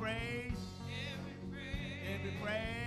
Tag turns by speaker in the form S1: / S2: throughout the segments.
S1: praise,
S2: every praise,
S1: every praise.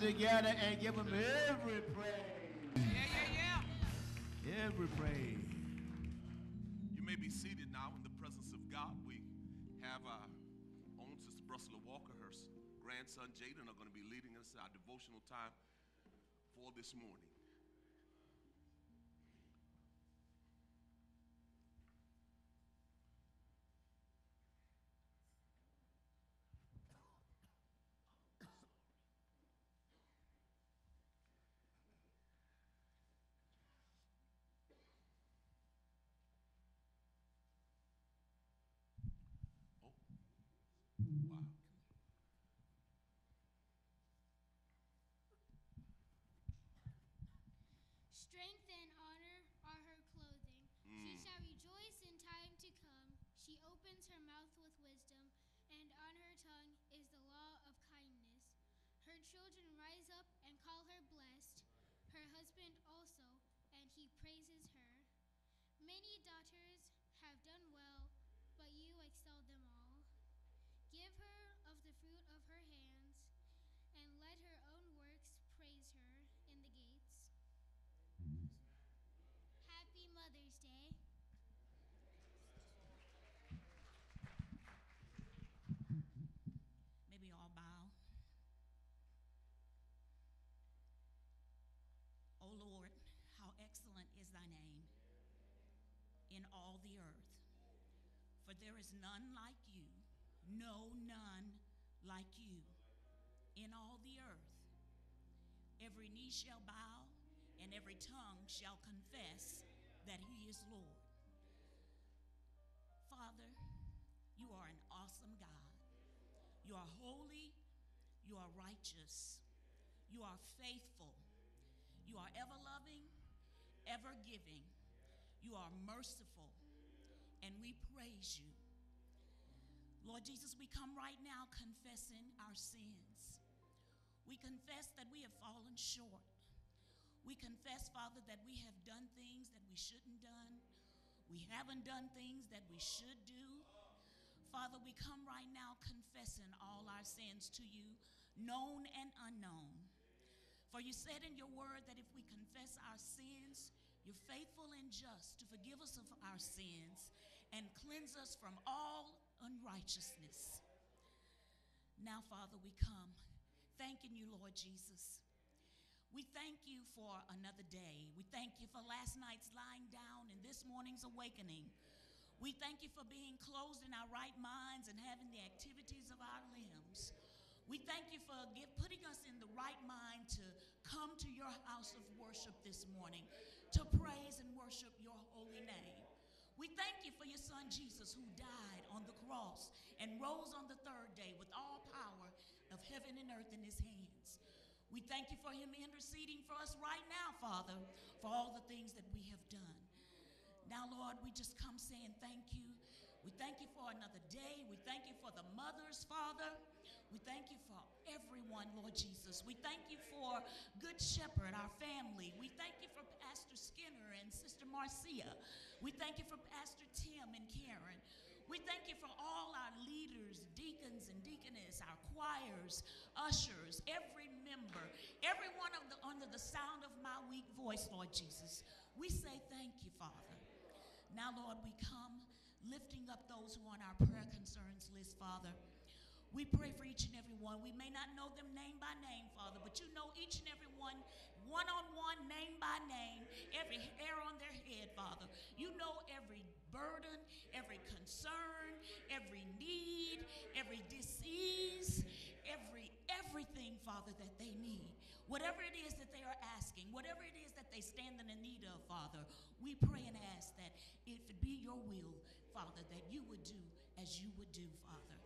S1: together and give him every praise.
S2: Yeah, yeah, yeah.
S1: Every praise.
S3: You may be seated now in the presence of God. We have uh, our own sister Brusler Walker, her grandson Jaden are going to be leading us our devotional time for this morning.
S4: Strength and honor are her clothing.
S3: Mm.
S4: She shall rejoice in time to come. She opens her mouth with wisdom, and on her tongue is the law of kindness. Her children rise up and call her blessed, her husband also, and he praises her. Many daughters
S5: there is none like you, no, none like you in all the earth. Every knee shall bow, and every tongue shall confess that he is Lord. Father, you are an awesome God. You are holy. You are righteous. You are faithful. You are ever loving, ever giving. You are merciful. And we praise you. Lord Jesus, we come right now confessing our sins. We confess that we have fallen short. We confess, Father, that we have done things that we shouldn't done. We haven't done things that we should do. Father, we come right now confessing all our sins to you, known and unknown. For you said in your word that if we confess our sins, you're faithful and just to forgive us of our sins and cleanse us from all unrighteousness. Now, Father, we come thanking you, Lord Jesus. We thank you for another day. We thank you for last night's lying down and this morning's awakening. We thank you for being closed in our right minds and having the activities of our limbs. We thank you for putting us in the right mind to come to your house of worship this morning to praise and worship your holy name. We thank you for your son Jesus who died on the cross and rose on the third day with all power of heaven and earth in his hands. We thank you for him interceding for us right now, Father, for all the things that we have done. Now, Lord, we just come saying thank you. We thank you for another day. We thank you for the mothers, Father. We thank you for everyone, Lord Jesus. We thank you for Good Shepherd, our family. We thank you for Pastor Skinner and Sister Marcia. We thank you for Pastor Tim and Karen. We thank you for all our leaders, deacons and deaconess, our choirs, ushers, every member, everyone of the, under the sound of my weak voice, Lord Jesus. We say thank you, Father. Now, Lord, we come lifting up those who are on our prayer concerns list, Father. We pray for each and every one. We may not know them name by name, Father, but you know each and every one, one on one, name by name, every hair on their head, Father. You know every burden, every concern, every need, every disease, every everything, Father, that they need. Whatever it is that they are asking, whatever it is that they stand in the need of, Father, we pray and ask that if it be your will, Father, that you would do as you would do, Father.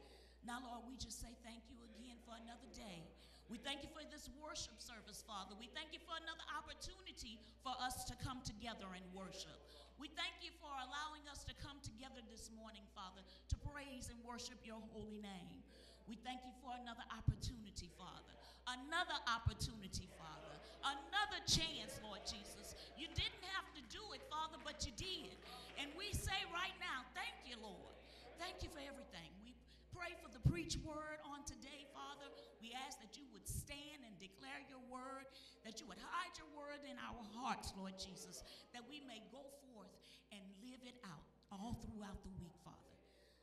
S5: Now, Lord, we just say thank you again for another day. We thank you for this worship service, Father. We thank you for another opportunity for us to come together and worship. We thank you for allowing us to come together this morning, Father, to praise and worship your holy name. We thank you for another opportunity, Father. Another opportunity, Father. Another chance, Lord Jesus. You didn't have to do it, Father, but you did. And we say right now, thank you, Lord. Thank you for everything. We pray for the preach word on today, Father. We ask that you would stand and declare your word, that you would hide your word in our hearts, Lord Jesus, that we may go forth and live it out all throughout the week, Father.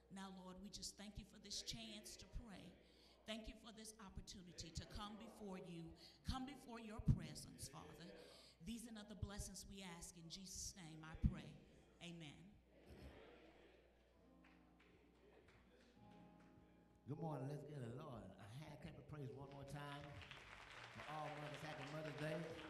S5: Now, Lord, we just thank you for this chance to pray. Thank you for this opportunity to come before you, come before your presence, Father. These and other blessings we ask in Jesus' name, I pray. Amen.
S1: Good morning. Let's give the Lord a hand clap of praise one more time for all mothers. Happy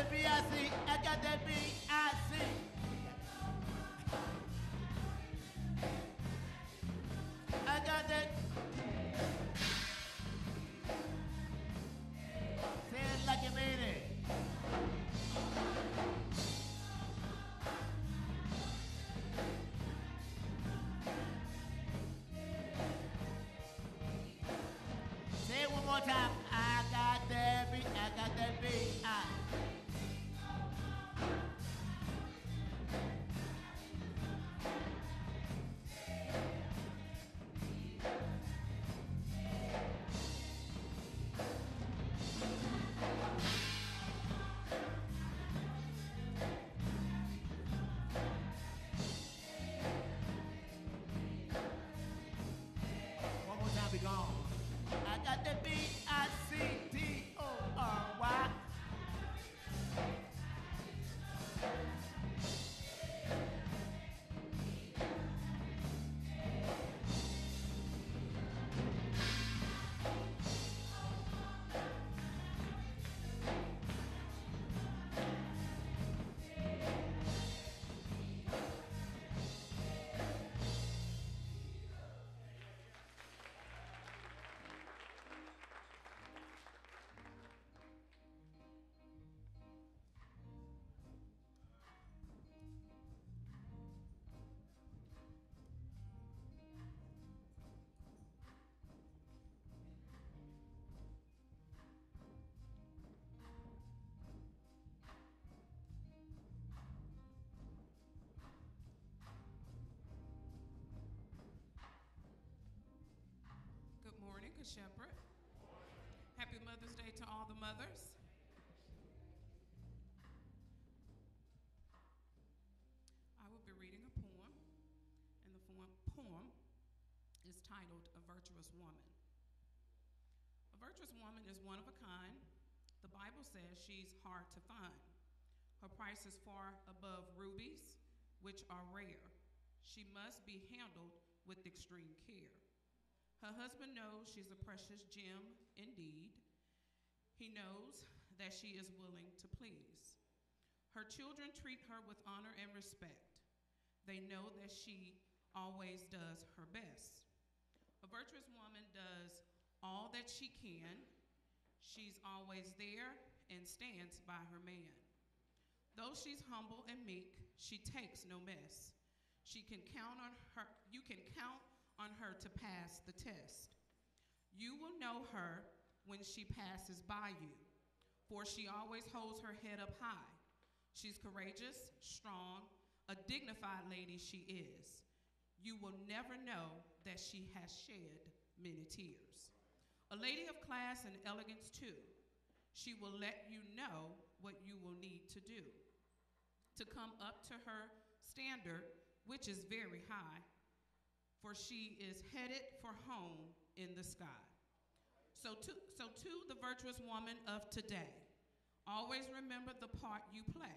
S1: I got that B
S6: Good Shepherd. Happy Mother's Day to all the mothers. I will be reading a poem, and the poem, poem is titled A Virtuous Woman. A virtuous woman is one of a kind. The Bible says she's hard to find. Her price is far above rubies, which are rare. She must be handled with extreme care. Her husband knows she's a precious gem indeed. He knows that she is willing to please. Her children treat her with honor and respect. They know that she always does her best. A virtuous woman does all that she can. She's always there and stands by her man. Though she's humble and meek, she takes no mess. She can count on her, you can count on her to pass the test. You will know her when she passes by you, for she always holds her head up high. She's courageous, strong, a dignified lady she is. You will never know that she has shed many tears. A lady of class and elegance, too. She will let you know what you will need to do. To come up to her standard, which is very high, for she is headed for home in the sky. So to, so to the virtuous woman of today, always remember the part you play.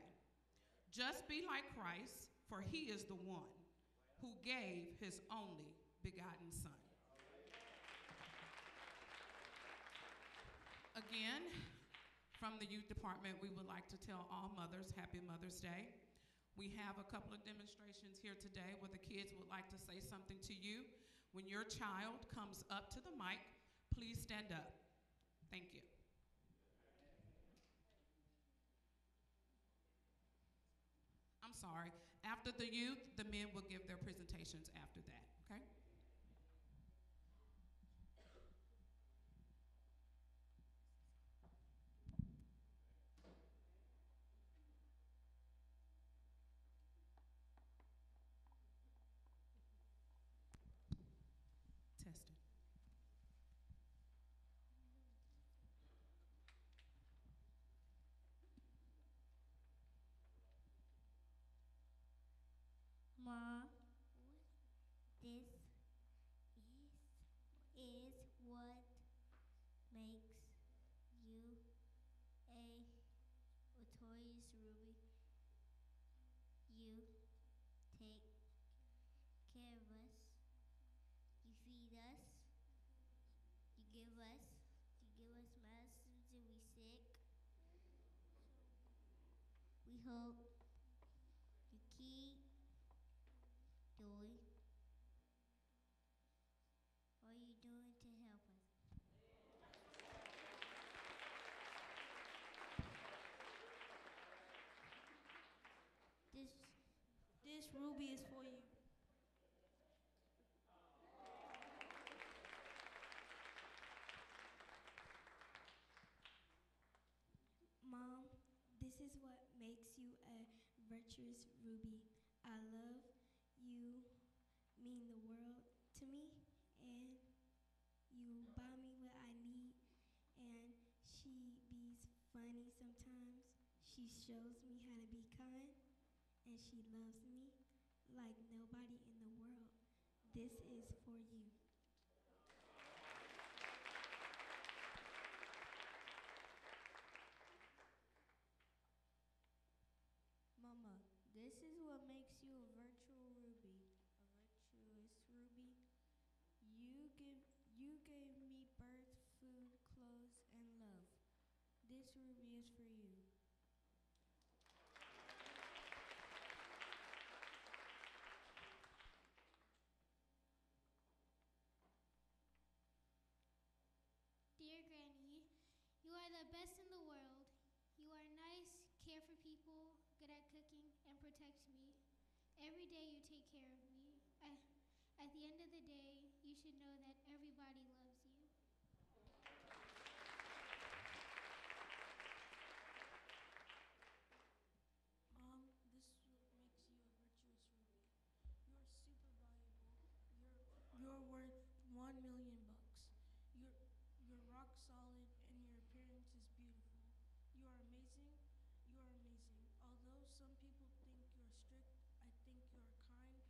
S6: Just be like Christ, for he is the one who gave his only begotten son. Again, from the youth department, we would like to tell all mothers happy Mother's Day. We have a couple of demonstrations here today where the kids would like to say something to you. When your child comes up to the mic, please stand up. Thank you. I'm sorry. After the youth, the men will give their presentations after that, okay? Testing.
S7: Ruby. You take care of us. You feed us. You give us. You give us medicines if we sick. We hope you keep doing what you doing to help us. This ruby is for you. Mom, this is what makes you a virtuous ruby. I love you, mean the world to me, and you buy me what I need. And she be's funny sometimes. She shows me how to be kind, and she loves me like nobody in the world. This is for you. Mama, this is what makes you a virtual ruby, a virtuous ruby. You give you gave me birth, food, clothes, and love. This ruby is for you. Are the best in the world. You are nice, care for people, good at cooking, and protect me. Every day you take care of me. I, at the end of the day, you should know that everybody loves you.
S8: Mom, this is what makes you a virtuous ruby. You're super valuable. You're you're worth one million bucks. You're you're rock solid and your appearance is beautiful. You are amazing. You are amazing. Although some people think you're strict, I think you're kind,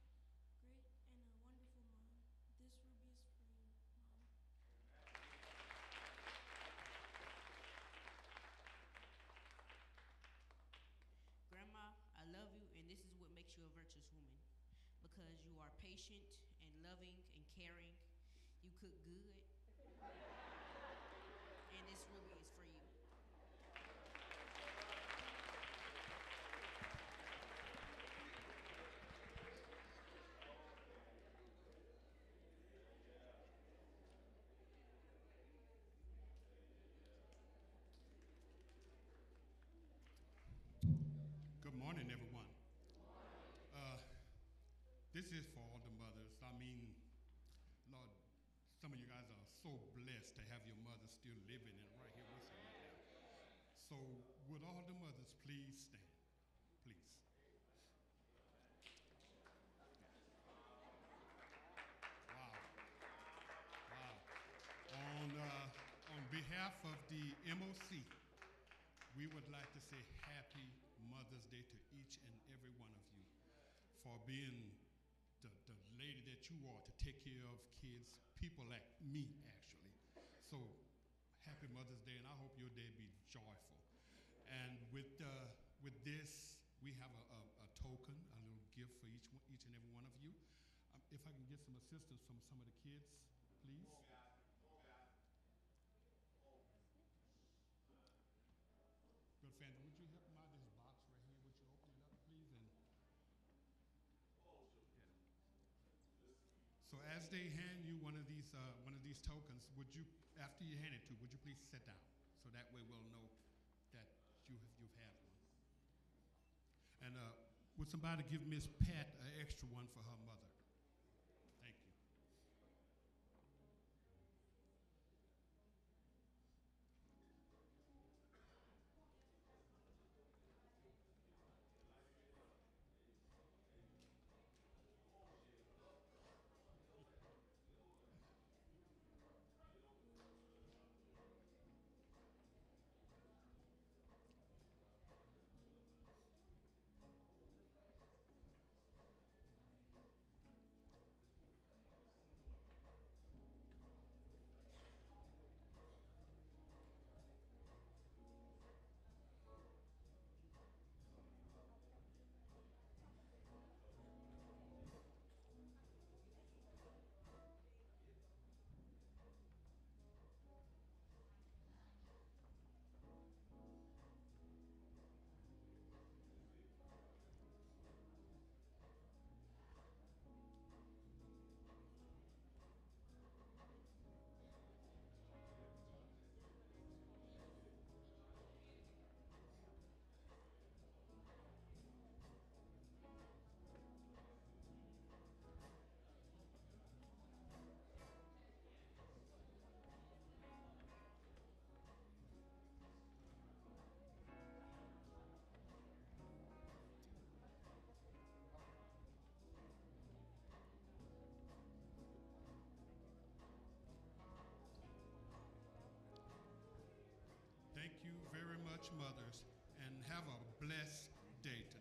S8: great, and a wonderful mom. This ruby is for you, Mom.
S9: Grandma, I love you, and this is what you a virtuous woman. Because you are patient and loving and caring. You cook good. and this ruby is for you.
S10: Good morning, everyone. Uh, this is for all the mothers. I mean, Lord, some of you guys are so blessed to have your mother still living and right here with you. So, would all the mothers please stand? Please. Wow. Wow. On, uh, on behalf of the MOC, we would like to say happy Mother's Day to each and every one of you for being the, the lady that you are to take care of kids, people like me, actually. So, happy Mother's Day, and I hope your day be joyful. And with, uh, with this, we have a, a, a token, a little gift for each, one, each and every one of you. Um, if I can get some assistance from some of the kids, please. Good Fandra, would you help me out this box right here? Would you open it up, please? And so as they hand you one of these uh, one of these tokens, would you, after you hand it to, would you please sit down? So that way we'll know that you have you've had one. And uh, would somebody give Miss Pat an extra one for her mother?
S11: church mothers and have a blessed day today.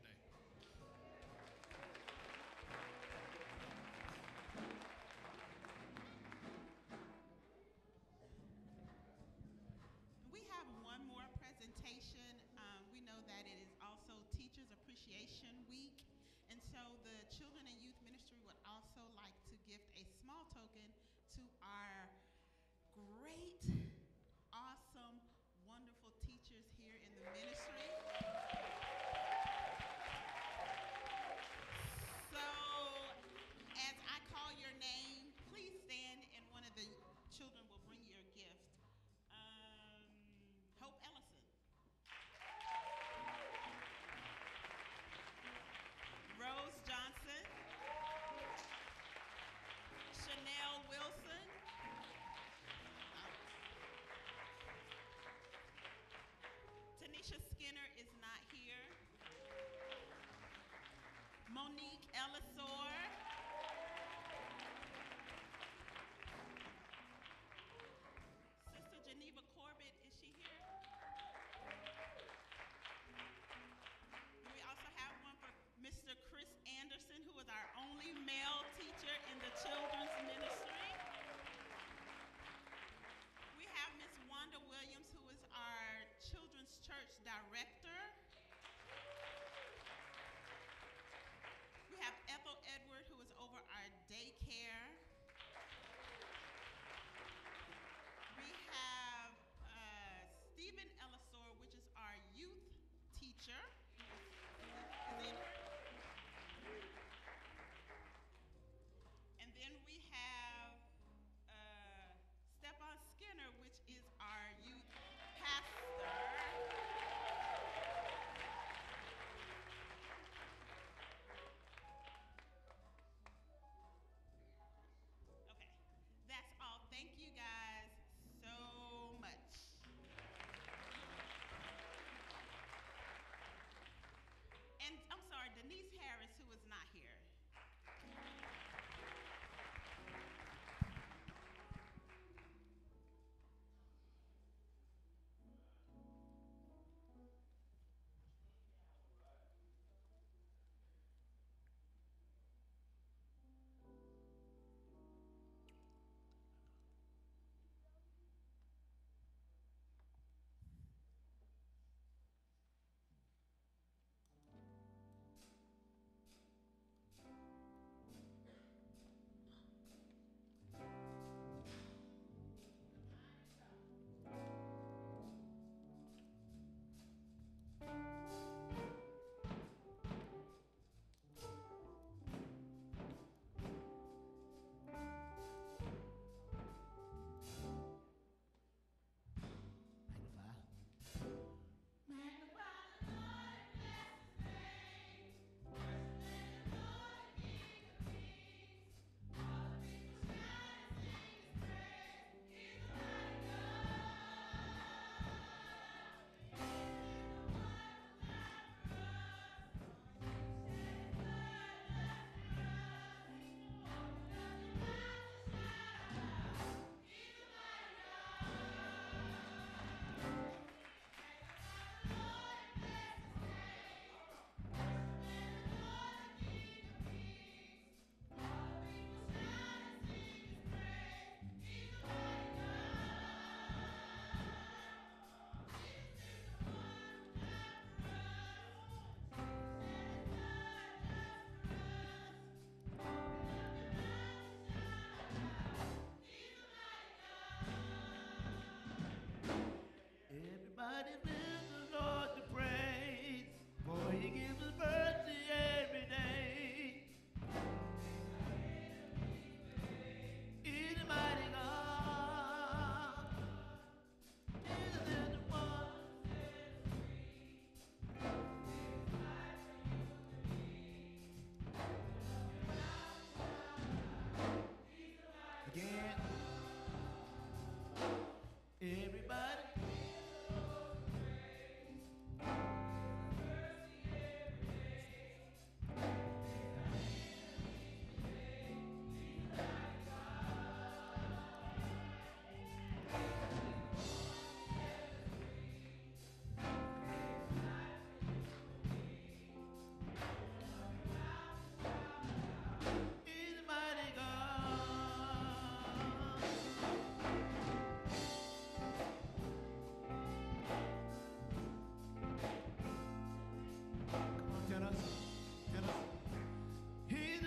S2: that it is the
S1: Lord to praise, for he gives us birth.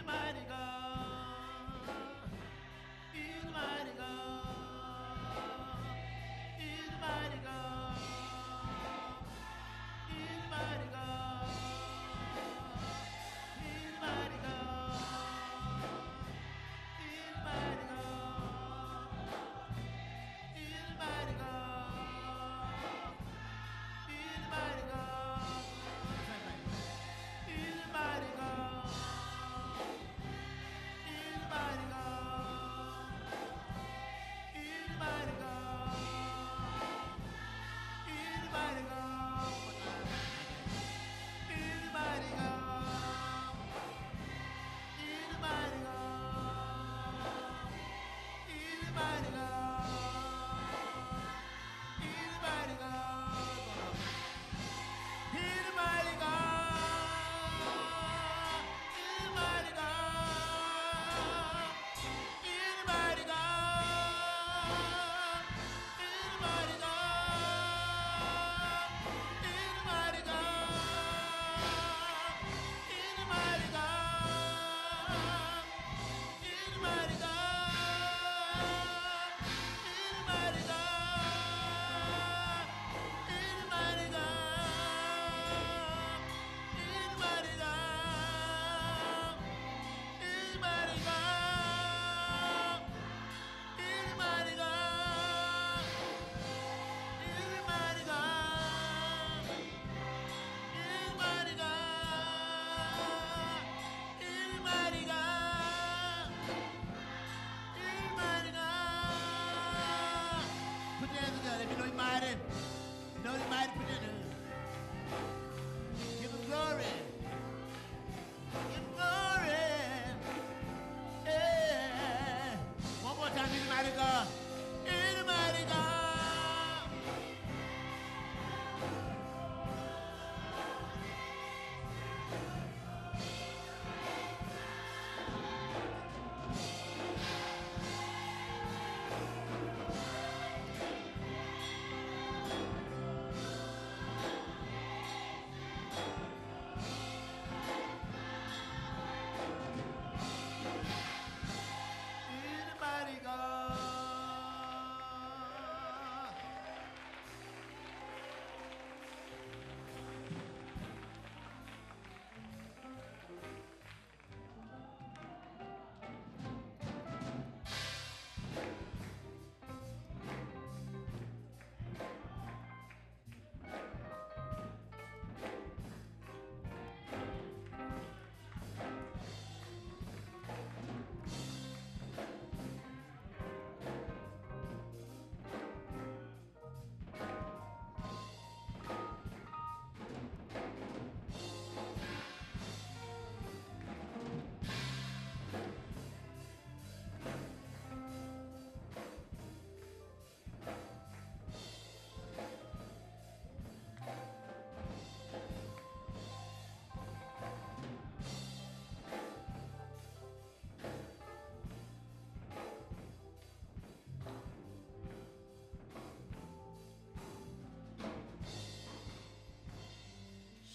S1: mighty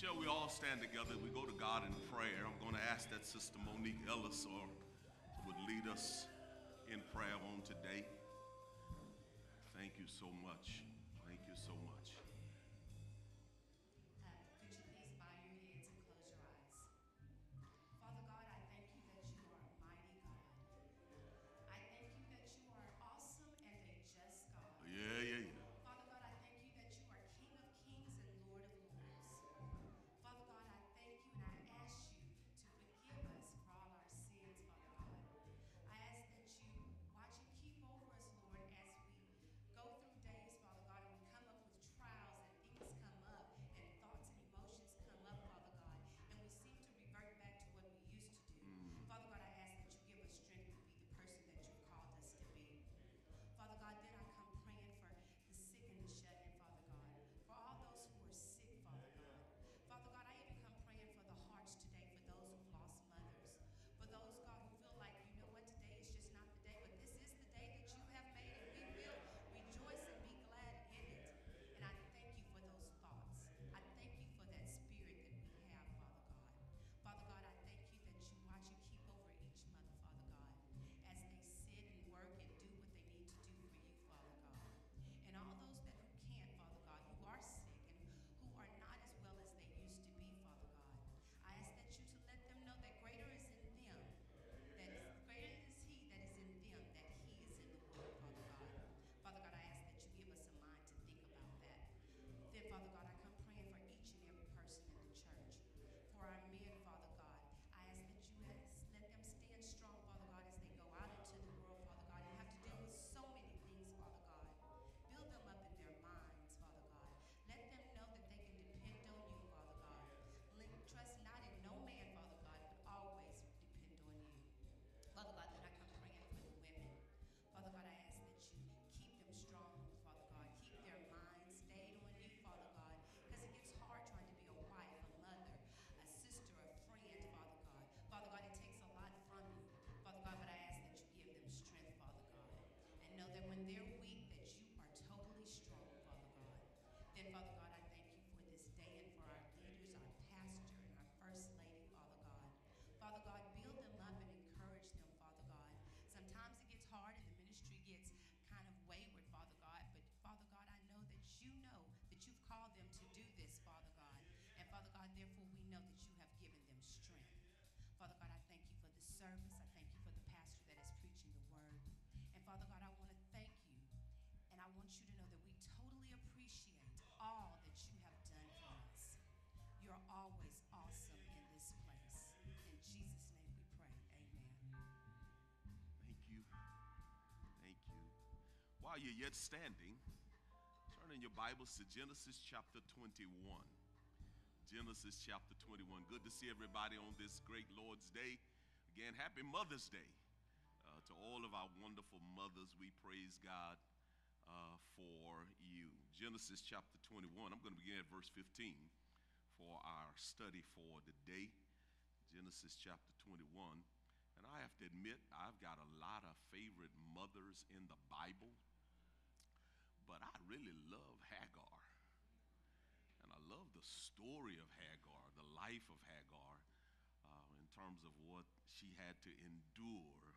S12: Shall we all stand together? We go to God in prayer. I'm going to ask that Sister Monique Ellis or would lead us in prayer on today. Thank you so much. While you're yet standing, turn in your Bibles to Genesis chapter 21. Genesis chapter 21. Good to see everybody on this great Lord's Day. Again, happy Mother's Day. Uh, to all of our wonderful mothers, we praise God uh, for you. Genesis chapter 21. I'm going to begin at verse 15 for our study for the day. Genesis chapter 21. And I have to admit, I've got a lot of favorite mothers in the Bible, but I really love Hagar. And I love the story of Hagar, the life of Hagar, uh, in terms of what she had to endure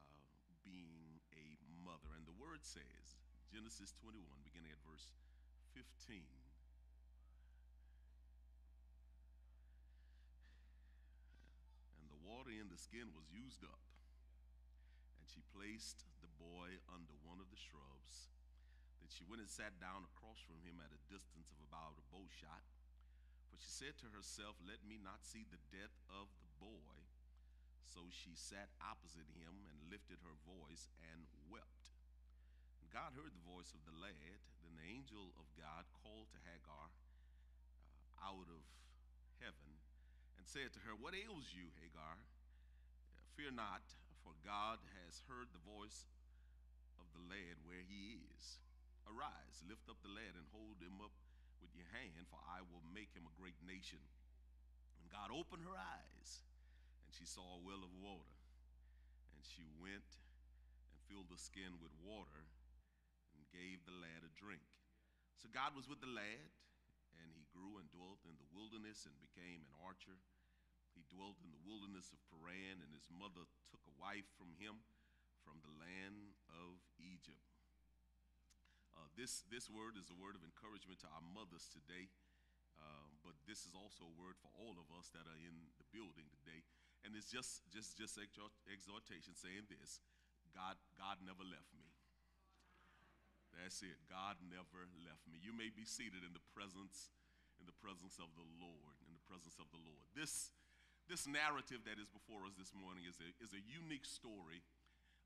S12: uh, being a mother. And the word says, Genesis 21, beginning at verse 15. And the water in the skin was used up. And she placed the boy under one of the shrubs. She went and sat down across from him at a distance of about a bow shot. For she said to herself, Let me not see the death of the boy. So she sat opposite him and lifted her voice and wept. And God heard the voice of the lad. Then the angel of God called to Hagar uh, out of heaven and said to her, What ails you, Hagar? Uh, Fear not, for God has heard the voice of the lad where he is. Arise, lift up the lad and hold him up with your hand, for I will make him a great nation. And God opened her eyes, and she saw a well of water. And she went and filled the skin with water and gave the lad a drink. So God was with the lad,
S3: and he grew and dwelt in the wilderness and became an archer. He dwelt in the wilderness of Paran, and his mother took a wife from him from the land of Egypt. Uh, this, this word is a word of encouragement to our mothers today, uh, but this is also a word for all of us that are in the building today. And it's just, just, just exhortation saying this God, God never left me. That's it. God never left me. You may be seated in the presence, in the presence of the Lord, in the presence of the Lord. This, this narrative that is before us this morning is a, is a unique story.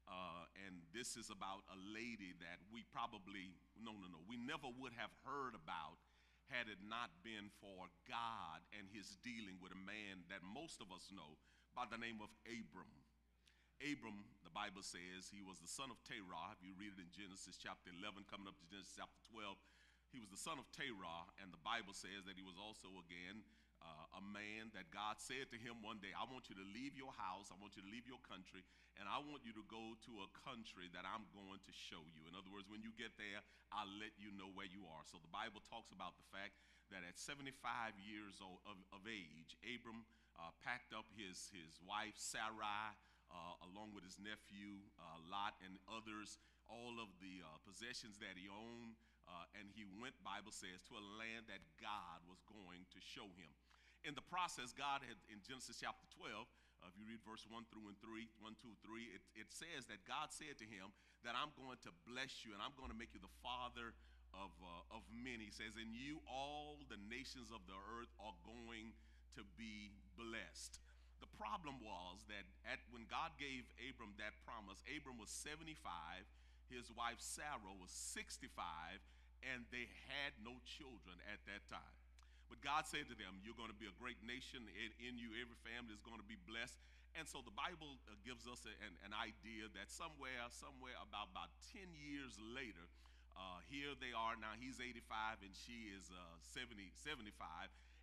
S3: Uh, and this is about a lady that we probably, no, no, no, we never would have heard about had it not been for God and his dealing with a man that most of us know by the name of Abram. Abram, the Bible says, he was the son of Terah. If you read it in Genesis chapter 11, coming up to Genesis chapter 12, he was the son of Terah, and the Bible says that he was also, again, uh, a man that God said to him one day, I want you to leave your house, I want you to leave your country, and I want you to go to a country that I'm going to show you. In other words, when you get there, I'll let you know where you are. So the Bible talks about the fact that at 75 years old, of, of age, Abram uh, packed up his, his wife, Sarai, uh, along with his nephew, uh, Lot, and others, all of the uh, possessions that he owned, uh, and he went, Bible says, to a land that God was going to show him. In the process, God had, in Genesis chapter 12, uh, if you read verse 1 through and 3, 1, 2, 3, it, it says that God said to him that I'm going to bless you and I'm going to make you the father of, uh, of many. He says, in you all the nations of the earth are going to be blessed. The problem was that at, when God gave Abram that promise, Abram was 75, his wife Sarah was 65, and they had no children at that time. But God said to them, You're going to be a great nation. and in you, every family is going to be blessed. And so the Bible uh, gives us an, an, idea that somewhere, somewhere about, about 10 years later, uh, here they are now. He's 85 and she is uh, 70, 75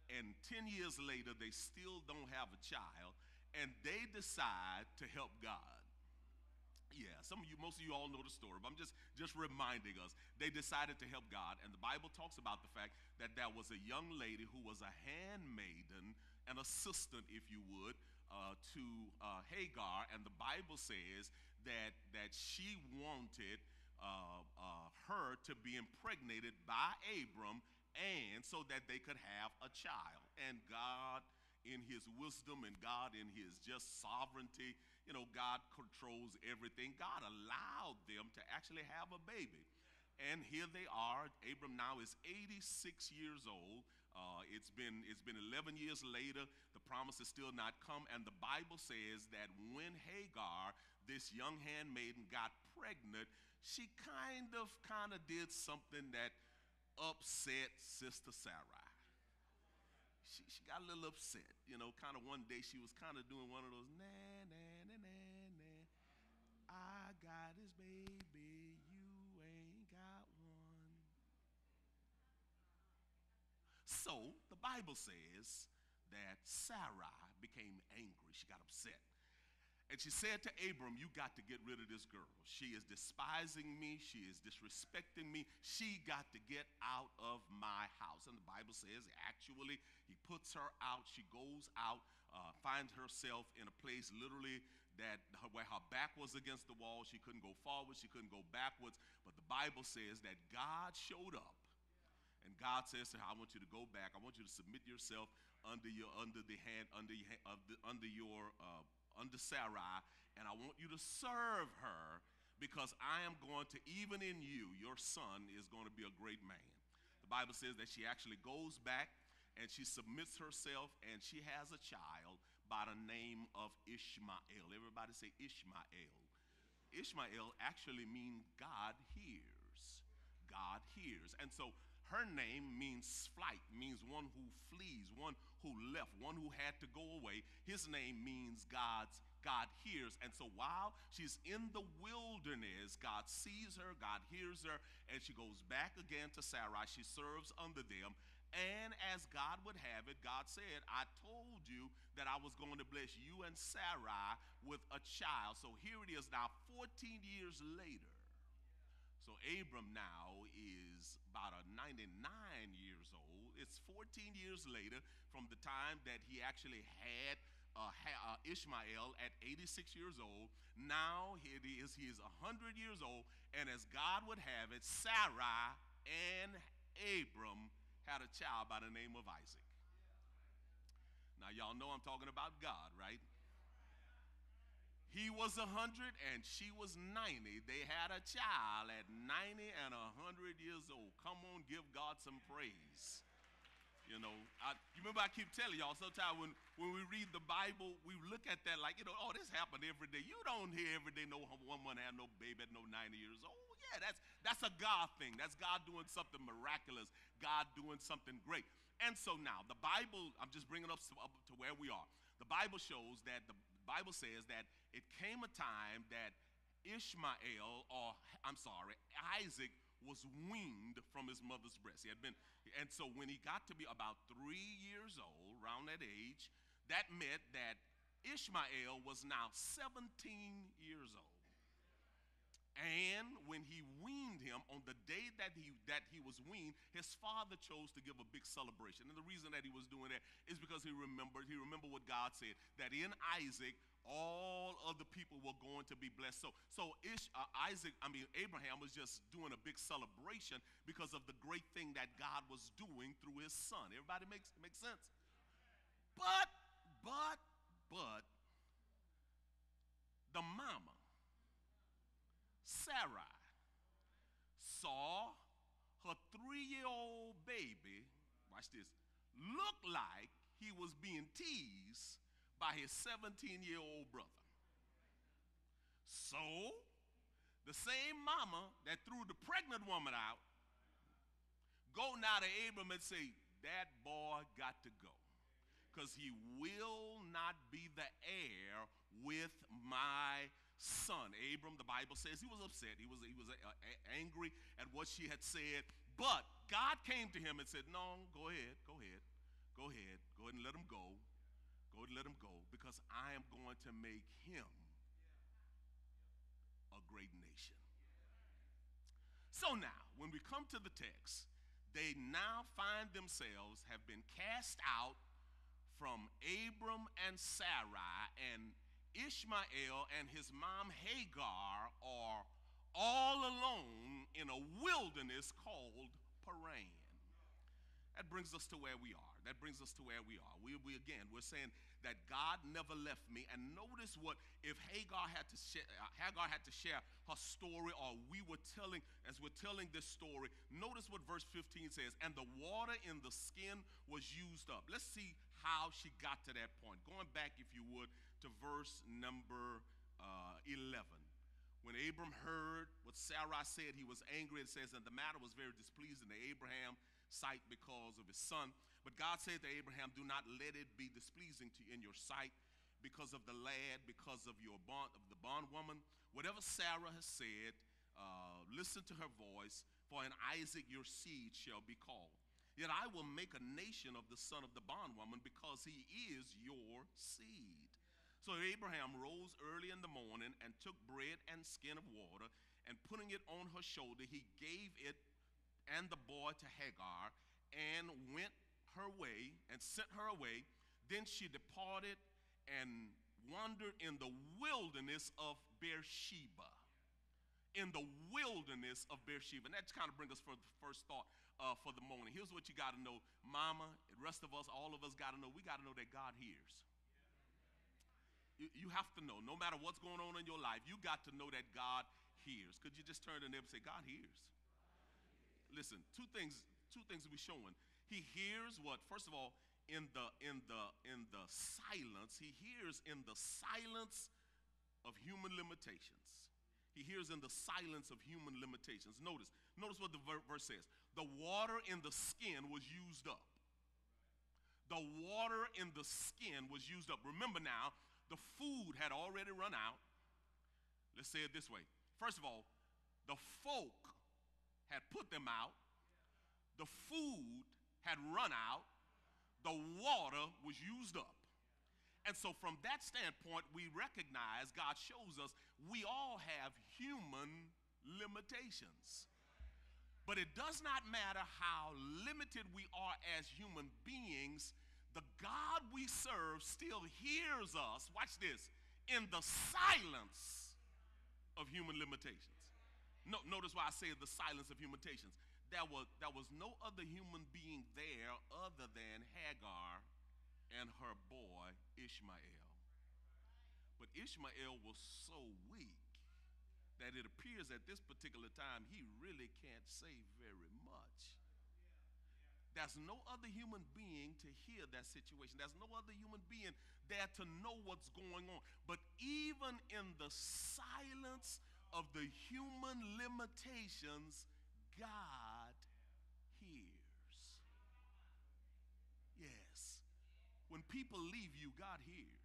S3: and 10 years later, they still don't have a child, and they decide to help God. Yeah, some of you, most of you all know the story, but I'm just, just reminding us. They decided to help God, and the Bible talks about the fact that there was a young lady who was a handmaiden, an assistant, if you would, uh, to uh, Hagar, and the Bible says that, that she wanted uh, uh her to be impregnated by Abram and so that they could have a child. And God, in His wisdom and God, in His just sovereignty, you know, God controls everything. God allowed them to actually have a baby. And here they are. Abram now is 86 years old. Uh, it's been it's been 11 years later. The promise is still not come, and the Bible says that when Hagar, this young handmaiden, got pregnant, she kind of kind of did something that upset Sister Sarai. She, she got a little upset, you know, kind of one day she was kind of doing one of those, nah, So the Bible says that Sarai became angry. She got upset. And she said to Abram, You got to get rid of this girl. She is despising me. She is disrespecting me. She got to get out of my house. And the Bible says, actually, he puts her out. She goes out, uh, finds herself in a place literally that where her back was against the wall. She couldn't go forward. She couldn't go backwards. But the Bible says that God showed up. God says to her, I want you to go back. I want you to submit yourself under your under the hand under your under your uh, under Sarai, and I want you to serve her because I am going to, even in you, your son is going to be a great man. The Bible says that she actually goes back and she submits herself and she has a child by the name of Ishmael. Everybody say Ishmael. Ishmael actually means God hears. God hears. And so her name means flight, means one who flees, one who left, one who had to go away. His name means God's God hears. And so while she's in the wilderness, God sees her, God hears her, and she goes back again to Sarai. She serves under them. And as God would have it, God said, I told you that I was going to bless you and Sarai with a child. So here it is now, 14 years later. So Abram now is about a 99 years old. It's 14 years later from the time that he actually had uh, uh, Ishmael at 86 years old. Now it is he is 100 years old, and as God would have it, Sarah and Abram had a child by the name of Isaac. Now y'all know I'm talking about God, right? He was 100 and she was 90. They had a child at 90 and 100 years old. Come on, give God some praise. You know, I, you remember I keep telling y'all sometimes when, when we read the Bible, we look at that like, you know, oh, this happened every day. You don't hear every day no one woman had no baby at no 90 years old. Oh, yeah, that's, that's a God thing. That's God doing something miraculous, God doing something great. And so now, the Bible, I'm just bringing up, up to where we are. The Bible shows that the Bible says that it came a time that Ishmael, or I'm sorry, Isaac was weaned from his mother's breast. He had been, and so when he got to be about three years old, around that age, that meant that Ishmael was now 17 years old. And when he weaned him, on the day that he that he was weaned, his father chose to give a big celebration. And the reason that he was doing that is because he remembered, he remembered what God said, that in Isaac, all of the people were going to be blessed. So, so Ish, uh, Isaac, I mean Abraham was just doing a big celebration because of the great thing that God was doing through his son. Everybody makes makes sense. But, but, but, the mama Sarah saw her three year old baby, watch this, look like he was being teased by his 17 year old brother. So, the same mama that threw the pregnant woman out go now to Abram and say, That boy got to go because he will not be the heir with my son. Abram, the Bible says he was upset. He was, he was uh, angry at what she had said. But God came to him and said, No, go ahead, go ahead, go ahead, go ahead and let him go. Ahead let him go because I am going to make him a great nation. So now, when we come to the text, they now find themselves have been cast out from Abram and Sarai and Ishmael and his mom Hagar are all alone in a wilderness called Paran. That brings us to where we are. That brings us to where we are. We, we again, we're saying that God never left me. And notice what if Hagar had to share, uh, Hagar had to share her story, or we were telling as we're telling this story. Notice what verse 15 says. And the water in the skin was used up. Let's see how she got to that point. Going back, if you would, to verse number uh, 11. When Abram heard what Sarai said, he was angry. It says, and the matter was very displeasing to Abraham sight because of his son. But God said to Abraham, Do not let it be displeasing to you in your sight because of the lad, because of your bond of the bondwoman. Whatever Sarah has said, uh, listen to her voice, for in Isaac your seed shall be called. Yet I will make a nation of the son of the bondwoman because he is your seed. So Abraham rose early in the morning and took bread and skin of water, and putting it on her shoulder, he gave it and the boy to Hagar, and went her way and sent her away. Then she departed and wandered in the wilderness of Beersheba. In the wilderness of Beersheba. And that kind of brings us for the first thought uh, for the morning. Here's what you got to know, Mama, the rest of us, all of us got to know. We got to know that God hears. You, you have to know, no matter what's going on in your life, you got to know that God hears. Could you just turn to them and say, God hears? Listen, two things, two things we're showing. He hears what? First of all, in the in the in the silence, he hears in the silence of human limitations. He hears in the silence of human limitations. Notice, notice what the verse says. The water in the skin was used up. The water in the skin was used up. Remember now, the food had already run out. Let's say it this way. First of all, the folk had put them out, the food had run out, the water was used up. And so, from that standpoint, we recognize God shows us we all have human limitations. But it does not matter how limited we are as human beings, the God we serve still hears us, watch this, in the silence of human limitations. No, notice why I say the silence of human. There was, there was no other human being there other than Hagar and her boy Ishmael. But Ishmael was so weak that it appears at this particular time he really can't say very much. There's no other human being to hear that situation. There's no other human being there to know what's going on. But even in the silence of the human limitations, God hears. Yes. When people leave you, God hears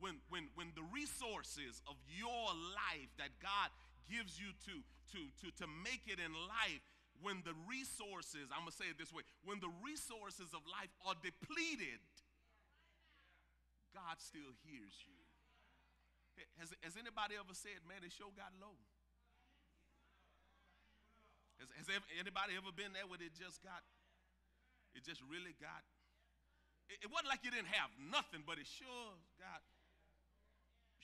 S3: when, when, when the resources of your life that God gives you to, to, to, to make it in life, when the resources, I'm going to say it this way, when the resources of life are depleted, God still hears you. Has, has anybody ever said, man, this show got low? Has, has anybody ever been there where it just got, it just really got, it, it wasn't like you didn't have nothing, but it sure got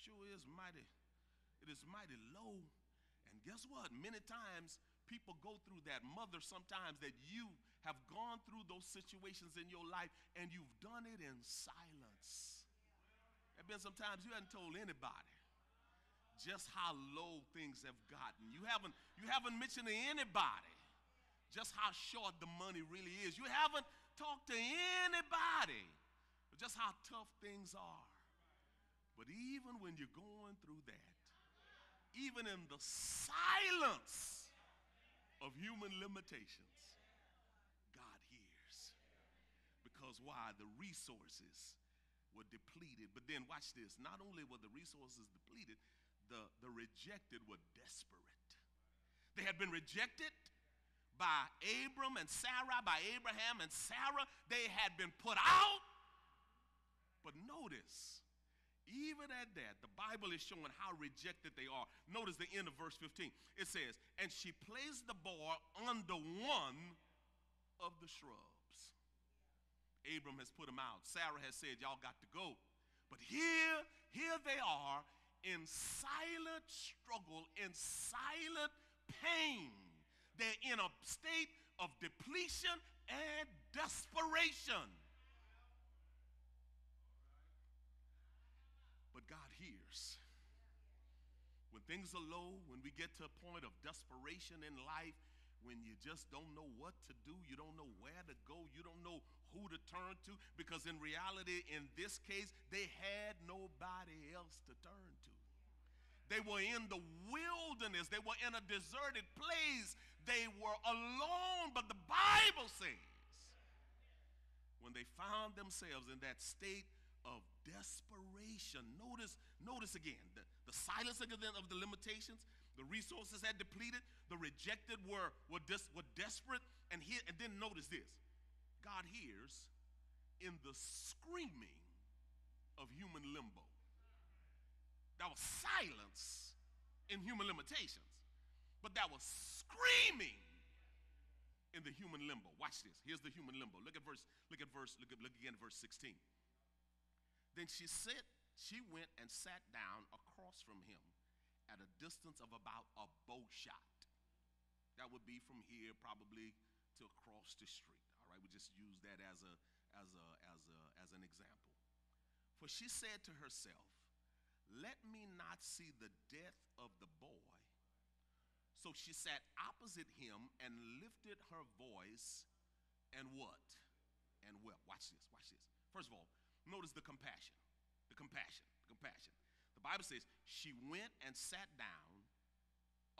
S3: sure is mighty, it is mighty low. And guess what? Many times people go through that. Mother, sometimes that you have gone through those situations in your life and you've done it in silence. Have been sometimes you haven't told anybody just how low things have gotten. You haven't, you haven't mentioned to anybody just how short the money really is. You haven't talked to anybody just how tough things are. But even when you're going through that, even in the silence of human limitations, God hears. Because why? The resources were depleted. But then watch this. Not only were the resources depleted, the, the rejected were desperate. They had been rejected by Abram and Sarah, by Abraham and Sarah. They had been put out. But notice, even at that, the Bible is showing how rejected they are. Notice the end of verse 15. It says, And she placed the boy under one of the shrubs. Abram has put him out. Sarah has said, Y'all got to go. But here, here they are in silent struggle, in silent pain. They're in a state of depletion and desperation. But God hears. When things are low, when we get to a point of desperation in life, when you just don't know what to do, you don't know where to go, you don't know who to turn to, because in reality, in this case, they had nobody else to turn to. They were in the wilderness, they were in a deserted place, they were alone, but the Bible says when they found themselves in that state of desperation. Notice, notice again the, the silence the, of the limitations, the resources had depleted, the rejected were, were, des- were desperate. And, here, and then notice this God hears in the screaming of human limbo. That was silence in human limitations, but that was screaming in the human limbo. Watch this. Here's the human limbo. Look at verse, look at verse, look at look again at verse 16. Then she said, she went and sat down across from him at a distance of about a bow shot. That would be from here probably to across the street. All right, we just use that as a as a as a as an example. For she said to herself, "Let me not see the death of the boy." So she sat opposite him and lifted her voice and what? And wept. Watch this. Watch this. First of all, Notice the compassion. The compassion. The compassion. Bible says she went and sat down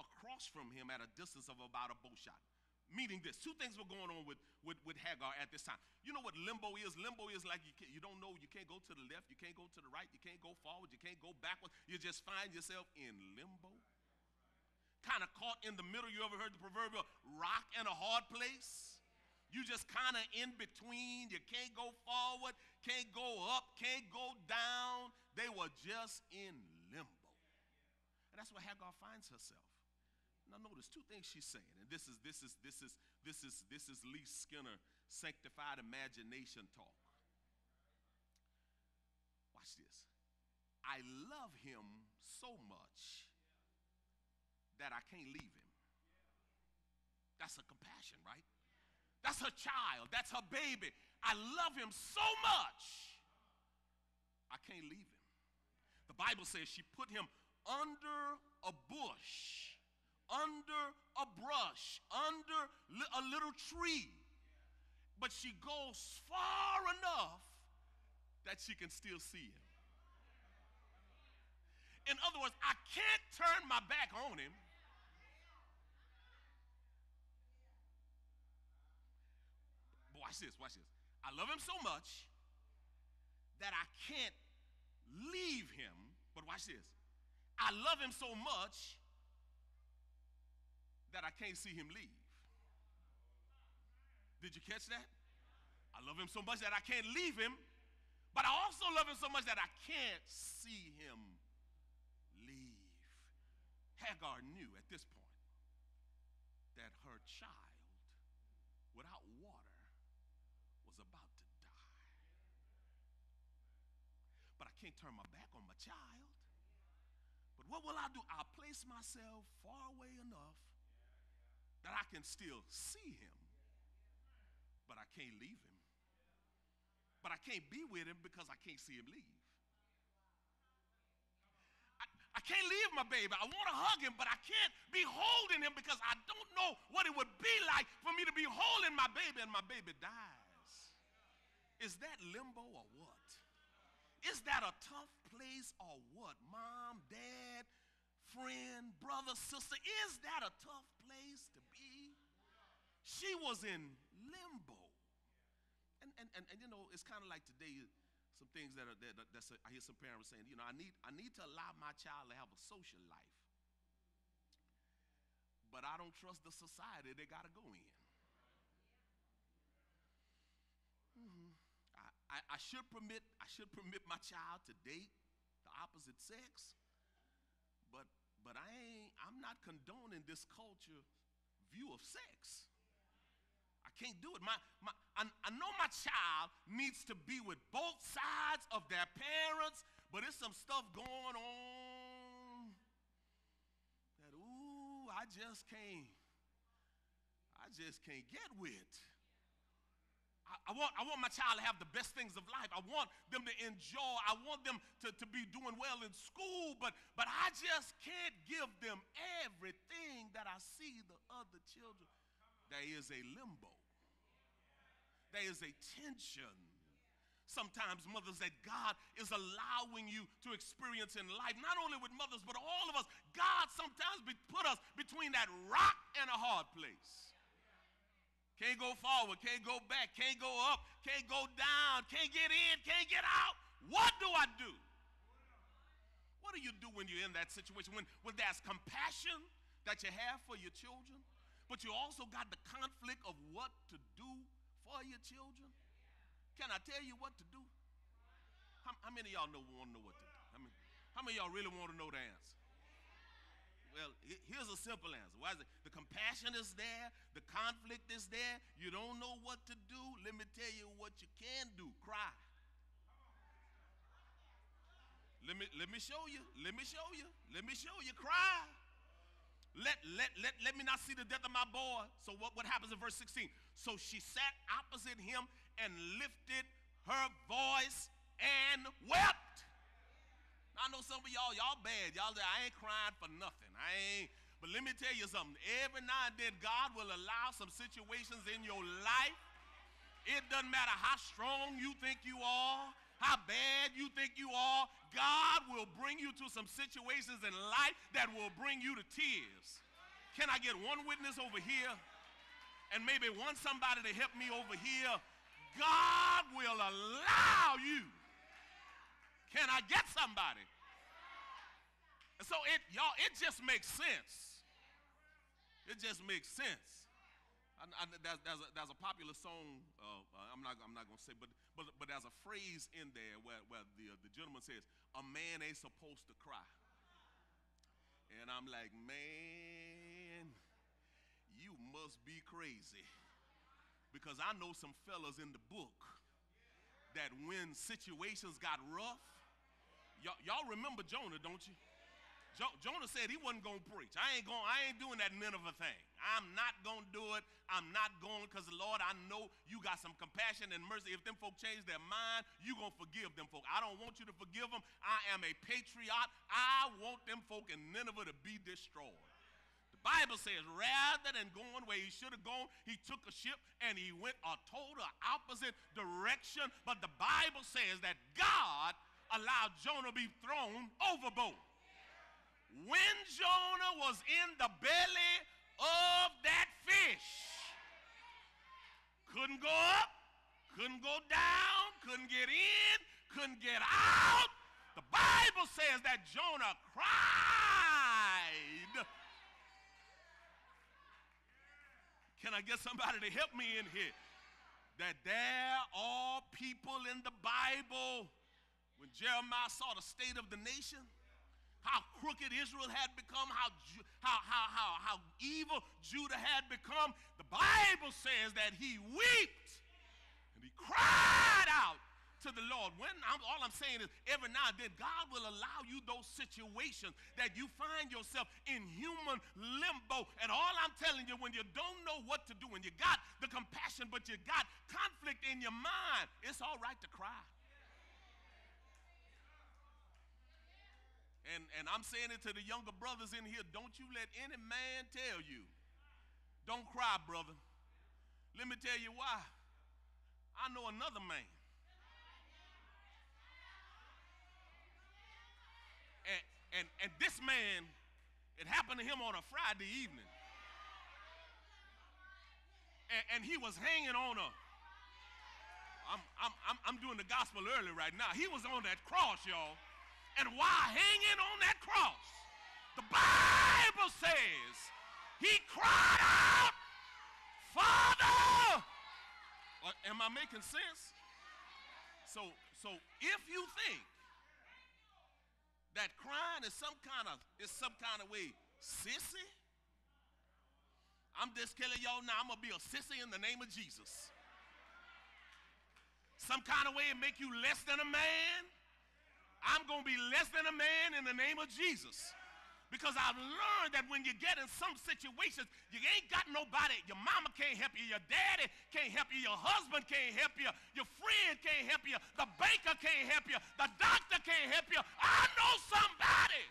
S3: across from him at a distance of about a bow shot. Meaning this, two things were going on with, with, with Hagar at this time. You know what limbo is? Limbo is like you, can, you don't know, you can't go to the left, you can't go to the right, you can't go forward, you can't go backward. You just find yourself in limbo. Kind of caught in the middle. You ever heard the proverbial rock in a hard place? You just kind of in between. You can't go forward, can't go up, can't go down. They were just in limbo. And that's where Hagar finds herself. Now notice two things she's saying, and this is this is this is this is this is Lee Skinner sanctified imagination talk. Watch this. I love him so much that I can't leave him. That's her compassion, right? That's her child. That's her baby. I love him so much, I can't leave him. The Bible says she put him under a bush, under a brush, under li- a little tree. But she goes far enough that she can still see him. In other words, I can't turn my back on him. But watch this, watch this. I love him so much that I can't leave him. But watch this. I love him so much that I can't see him leave. Did you catch that? I love him so much that I can't leave him, but I also love him so much that I can't see him leave. Hagar knew at this point that her child, without water, was about to die. But I can't turn my back on my child. But what will I do? I'll place myself far away enough that I can still see him, but I can't leave him. But I can't be with him because I can't see him leave. I, I can't leave my baby. I want to hug him, but I can't be holding him because I don't know what it would be like for me to be holding my baby and my baby dies. Is that limbo or what? Is that a tough place or what? Mom, dad, friend, brother, sister, is that a tough place to be? She was in limbo. And, and, and, and you know, it's kind of like today, some things that are that, that's a, I hear some parents saying, you know, I need I need to allow my child to have a social life, but I don't trust the society they got to go in. I, I, should permit I should permit my child to date the opposite sex, but but I ain't I'm not condoning this culture view of sex. I can't do it. My, my, I, I know my child needs to be with both sides of their parents, but there's some stuff going on that, ooh, I just can't, I just can't get with. I, I, want, I want my child to have the best things of life. I want them to enjoy. I want them to, to be doing well in school, but, but I just can't give them everything that I see the other children. There is a limbo. There is a tension. Sometimes, mothers, that God is allowing you to experience in life, not only with mothers, but all of us. God sometimes be, put us between that rock and a hard place. Can't go forward, can't go back, can't go up, can't go down, can't get in, can't get out. What do I do? What do you do when you're in that situation? When, when there's compassion that you have for your children, but you also got the conflict of what to do for your children? Can I tell you what to do? How, how many of y'all know want to know what to do? How many, how many of y'all really want to know the answer? Well, here's a simple answer. Why is it? The compassion is there, the conflict is there. You don't know what to do. Let me tell you what you can do. Cry. Let me let me show you. Let me show you. Let me show you. Cry. Let, let, let, let me not see the death of my boy. So what, what happens in verse 16? So she sat opposite him and lifted her voice and wept. I know some of y'all, y'all bad. Y'all I ain't crying for nothing. I ain't. But let me tell you something. Every now and then, God will allow some situations in your life. It doesn't matter how strong you think you are, how bad you think you are. God will bring you to some situations in life that will bring you to tears. Can I get one witness over here? And maybe one somebody to help me over here. God will allow you. Can I get somebody? And so it, y'all, it just makes sense. It just makes sense. I, I, there's, there's, a, there's a popular song. Uh, uh, I'm not. I'm not gonna say, but but but there's a phrase in there where, where the uh, the gentleman says, "A man ain't supposed to cry." And I'm like, man, you must be crazy. Because I know some fellas in the book that when situations got rough, y'all, y'all remember Jonah, don't you? Jo- Jonah said he wasn't gonna preach. I ain't going. I ain't doing that Nineveh thing. I'm not gonna do it. I'm not going because Lord, I know you got some compassion and mercy. If them folk change their mind, you gonna forgive them folk. I don't want you to forgive them. I am a patriot. I want them folk in Nineveh to be destroyed. The Bible says rather than going where he should have gone, he took a ship and he went a total opposite direction. But the Bible says that God allowed Jonah to be thrown overboard. When Jonah was in the belly of that fish, couldn't go up, couldn't go down, couldn't get in, couldn't get out. The Bible says that Jonah cried. Can I get somebody to help me in here? That there are people in the Bible when Jeremiah saw the state of the nation, how crooked Israel had become, how, how, how, how, how evil Judah had become, the Bible says that he wept and he cried out to the Lord. When I'm, all I'm saying is, every now and then, God will allow you those situations that you find yourself in human limbo. And all I'm telling you, when you don't know what to do, when you got the compassion, but you got conflict in your mind, it's all right to cry. And, and I'm saying it to the younger brothers in here don't you let any man tell you, don't cry, brother. Let me tell you why. I know another man. And, and, and this man, it happened to him on a Friday evening. And, and he was hanging on a, I'm, I'm, I'm, I'm doing the gospel early right now. He was on that cross, y'all. And while hanging on that cross, the Bible says he cried out, Father! Am I making sense? So, so if you think that crying is some kind of is some kind of way sissy, I'm just telling y'all now I'm gonna be a sissy in the name of Jesus. Some kind of way it make you less than a man. I'm going to be less than a man in the name of Jesus. Because I've learned that when you get in some situations, you ain't got nobody. Your mama can't help you. Your daddy can't help you. Your husband can't help you. Your friend can't help you. The banker can't help you. The doctor can't help you. I know somebody.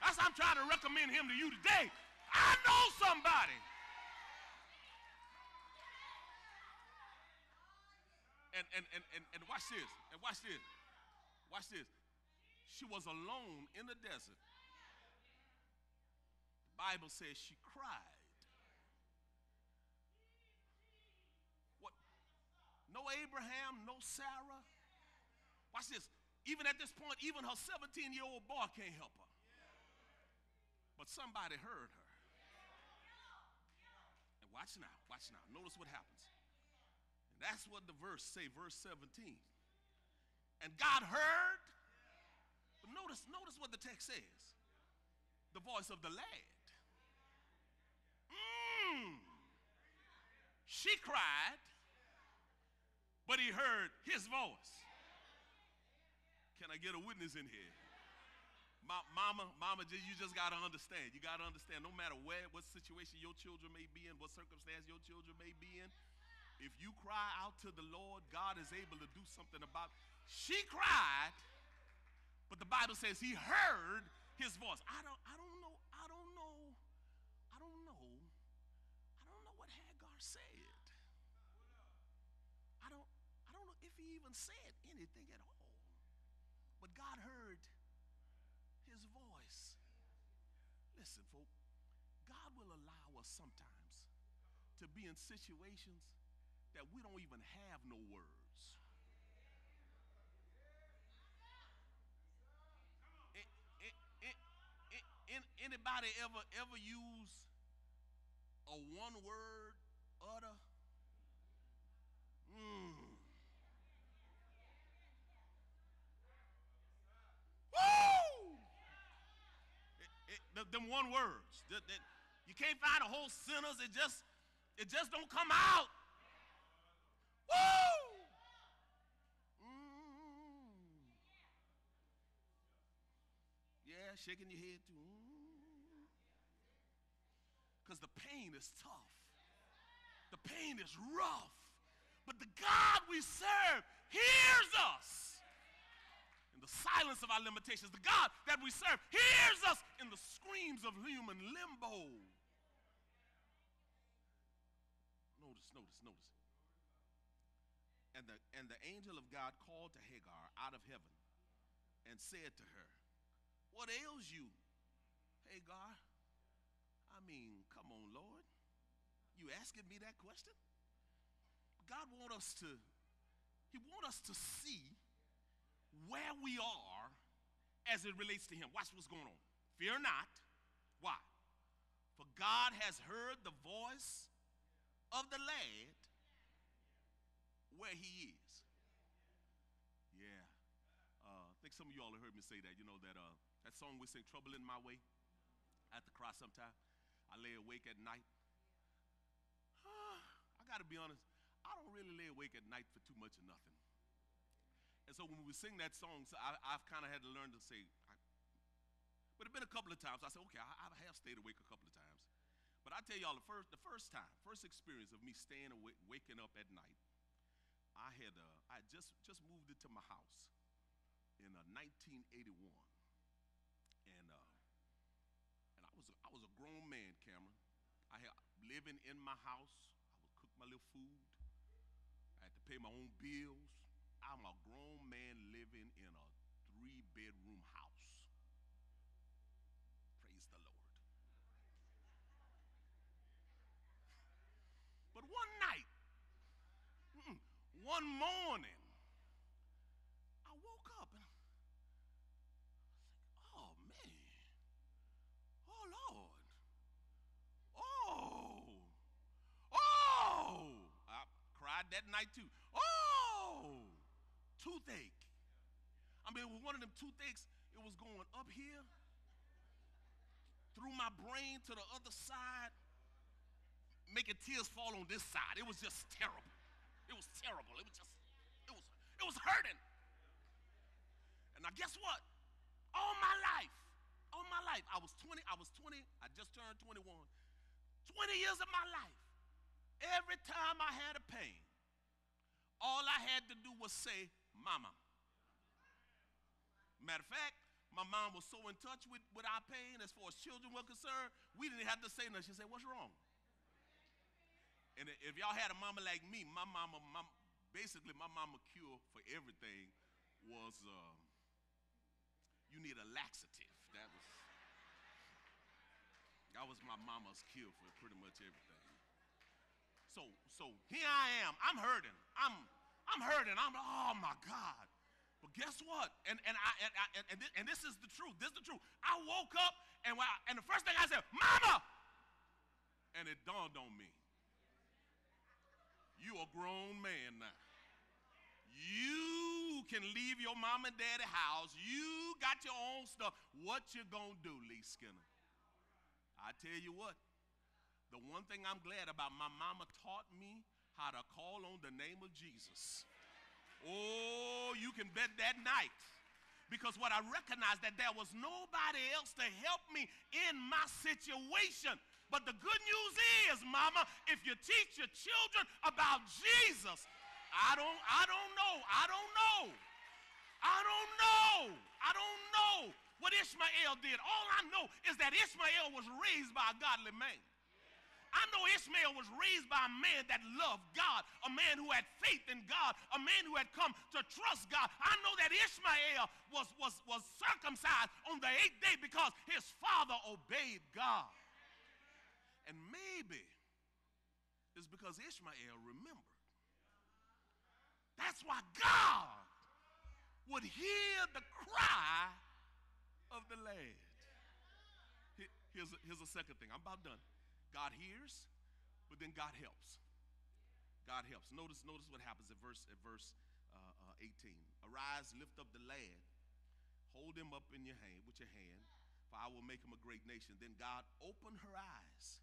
S3: That's why I'm trying to recommend him to you today. I know somebody. And, and, and, and, and watch this. And watch this. Watch this. She was alone in the desert. The Bible says she cried. What? No Abraham, no Sarah. Watch this. Even at this point, even her 17 year old boy can't help her. But somebody heard her. And watch now, watch now. Notice what happens. And that's what the verse say, verse 17. And God heard. But notice, notice what the text says. The voice of the lad. Mm. She cried, but he heard his voice. Can I get a witness in here? Ma- mama, mama, you just got to understand. You got to understand no matter where, what situation your children may be in, what circumstance your children may be in, if you cry out to the Lord, God is able to do something about She cried, but the Bible says he heard his voice. I don't, I don't know, I don't know, I don't know, I don't know what Hagar said. I don't, I don't know if he even said anything at all. But God heard his voice. Listen, folk, God will allow us sometimes to be in situations that we don't even have no words. A- a- a- Anybody ever ever use a one word utter? Mm. Woo! the, them one words. That- that- you can't find a whole sentence. It just, it just don't come out. Woo! Mm. Yeah, shaking your head too. Because the pain is tough. The pain is rough. But the God we serve hears us in the silence of our limitations. The God that we serve hears us in the screams of human limbo. Notice, notice, notice. And the, and the angel of God called to Hagar out of heaven and said to her, What ails you, Hagar? I mean, come on, Lord. You asking me that question? God want us to, He want us to see where we are as it relates to Him. Watch what's going on. Fear not. Why? For God has heard the voice of the lad where he is. Yeah. Uh, I think some of y'all have heard me say that. You know that uh, that song we sing, "Trouble in My Way." I have to cry sometime. I lay awake at night. I got to be honest. I don't really lay awake at night for too much of nothing. And so when we sing that song, so I, I've kind of had to learn to say. I, but it's been a couple of times. I said, okay, I, I have stayed awake a couple of times. But I tell y'all, the first, the first time, first experience of me staying awake, waking up at night, I had, uh, I just just moved into my house in uh, 1981, and uh, and I was I was a grown man, Cameron. I had living in my house. I would cook my little food. I had to pay my own bills. I'm a grown man living in a three bedroom house. Praise the Lord. But one night, mm-mm, one morning, I woke up and I was like, oh man, oh Lord, oh, oh. I cried that night too. Oh, toothache. I mean, with one of them toothaches, it was going up here, through my brain to the other side, making tears fall on this side. It was just terrible. It was terrible. It was just, it was, it was hurting. And now guess what? All my life, all my life, I was 20, I was 20, I just turned 21. 20 years of my life, every time I had a pain, all I had to do was say, Mama. Matter of fact, my mom was so in touch with, with our pain as far as children were concerned, we didn't have to say nothing. She said, What's wrong? And if y'all had a mama like me, my mama, my, basically my mama cure for everything was uh, you need a laxative. That was that was my mama's cure for pretty much everything. So so here I am. I'm hurting. I'm I'm hurting. I'm oh my God. But guess what? And and I and I, and, and, and this is the truth. This is the truth. I woke up and I, and the first thing I said, Mama, and it dawned on me. You a grown man now. You can leave your mom and daddy house. You got your own stuff. What you gonna do, Lee Skinner? I tell you what, the one thing I'm glad about, my mama taught me how to call on the name of Jesus. Oh, you can bet that night. Because what I recognized that there was nobody else to help me in my situation. But the good news is, mama, if you teach your children about Jesus, I don't I don't know. I don't know. I don't know. I don't know what Ishmael did. All I know is that Ishmael was raised by a godly man. I know Ishmael was raised by a man that loved God, a man who had faith in God, a man who had come to trust God. I know that Ishmael was, was, was circumcised on the eighth day because his father obeyed God. And maybe it's because Ishmael remembered. That's why God would hear the cry of the lad. Here's a, here's a second thing. I'm about done. God hears, but then God helps. God helps. Notice, notice what happens at verse at verse uh, uh, 18. Arise, lift up the lad, hold him up in your hand with your hand, for I will make him a great nation. Then God opened her eyes,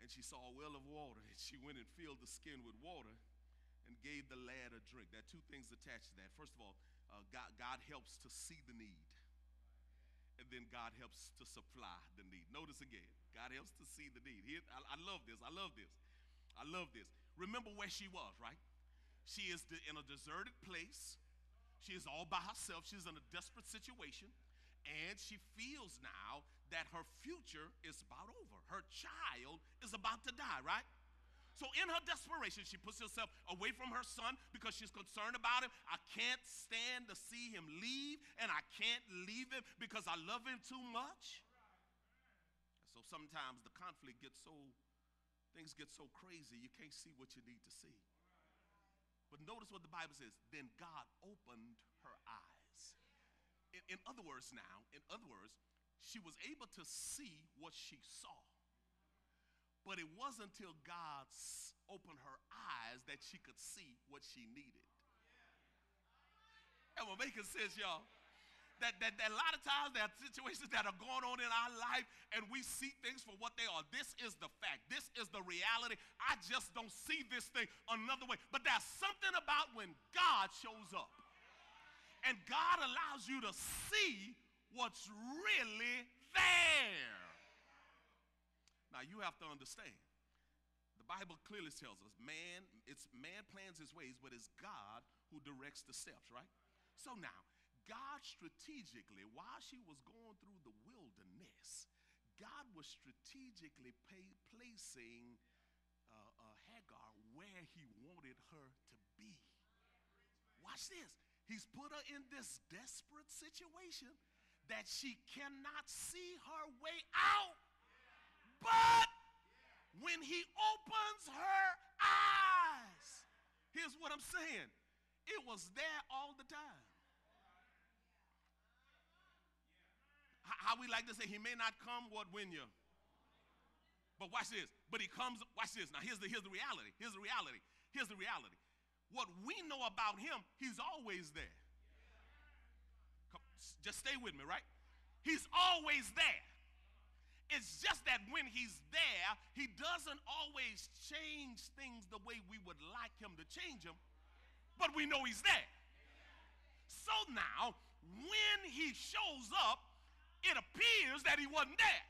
S3: and she saw a well of water, and she went and filled the skin with water and gave the lad a drink. There are two things attached to that. First of all, uh, God, God helps to see the need, and then God helps to supply the need. Notice again, God helps to see the need. Here, I, I love this. I love this. I love this. Remember where she was, right? She is in a deserted place. She is all by herself. She's in a desperate situation. And she feels now that her future is about over. Her child is about to die, right? So, in her desperation, she puts herself away from her son because she's concerned about him. I can't stand to see him leave, and I can't leave him because I love him too much. So, sometimes the conflict gets so things get so crazy, you can't see what you need to see. But notice what the Bible says. Then God opened her eyes. In, in, other words, now, in other words, she was able to see what she saw. But it wasn't until God opened her eyes that she could see what she needed. Am I making sense, y'all? that, that, that a lot of times there are situations that are going on in our life and we see things for what they are. This is the fact. This is the reality. I just don't see this thing another way. But there's something about when God shows up and God allows you to see what's really there. Now you have to understand. The Bible clearly tells us man, it's man plans his ways, but it's God who directs the steps, right? So now, God strategically, while she was going through the wilderness, God was strategically pay, placing uh, uh, Hagar where he wanted her to be. Watch this. He's put her in this desperate situation that she cannot see her way out. But when he opens her eyes, here's what I'm saying it was there all the time. how we like to say, he may not come what when you. But watch this. But he comes, watch this. Now here's the here's the reality. Here's the reality. Here's the reality. What we know about him, he's always there. Come, just stay with me, right? He's always there. It's just that when he's there, he doesn't always change things the way we would like him to change them, but we know he's there. So now, when he shows up, it appears that he wasn't there.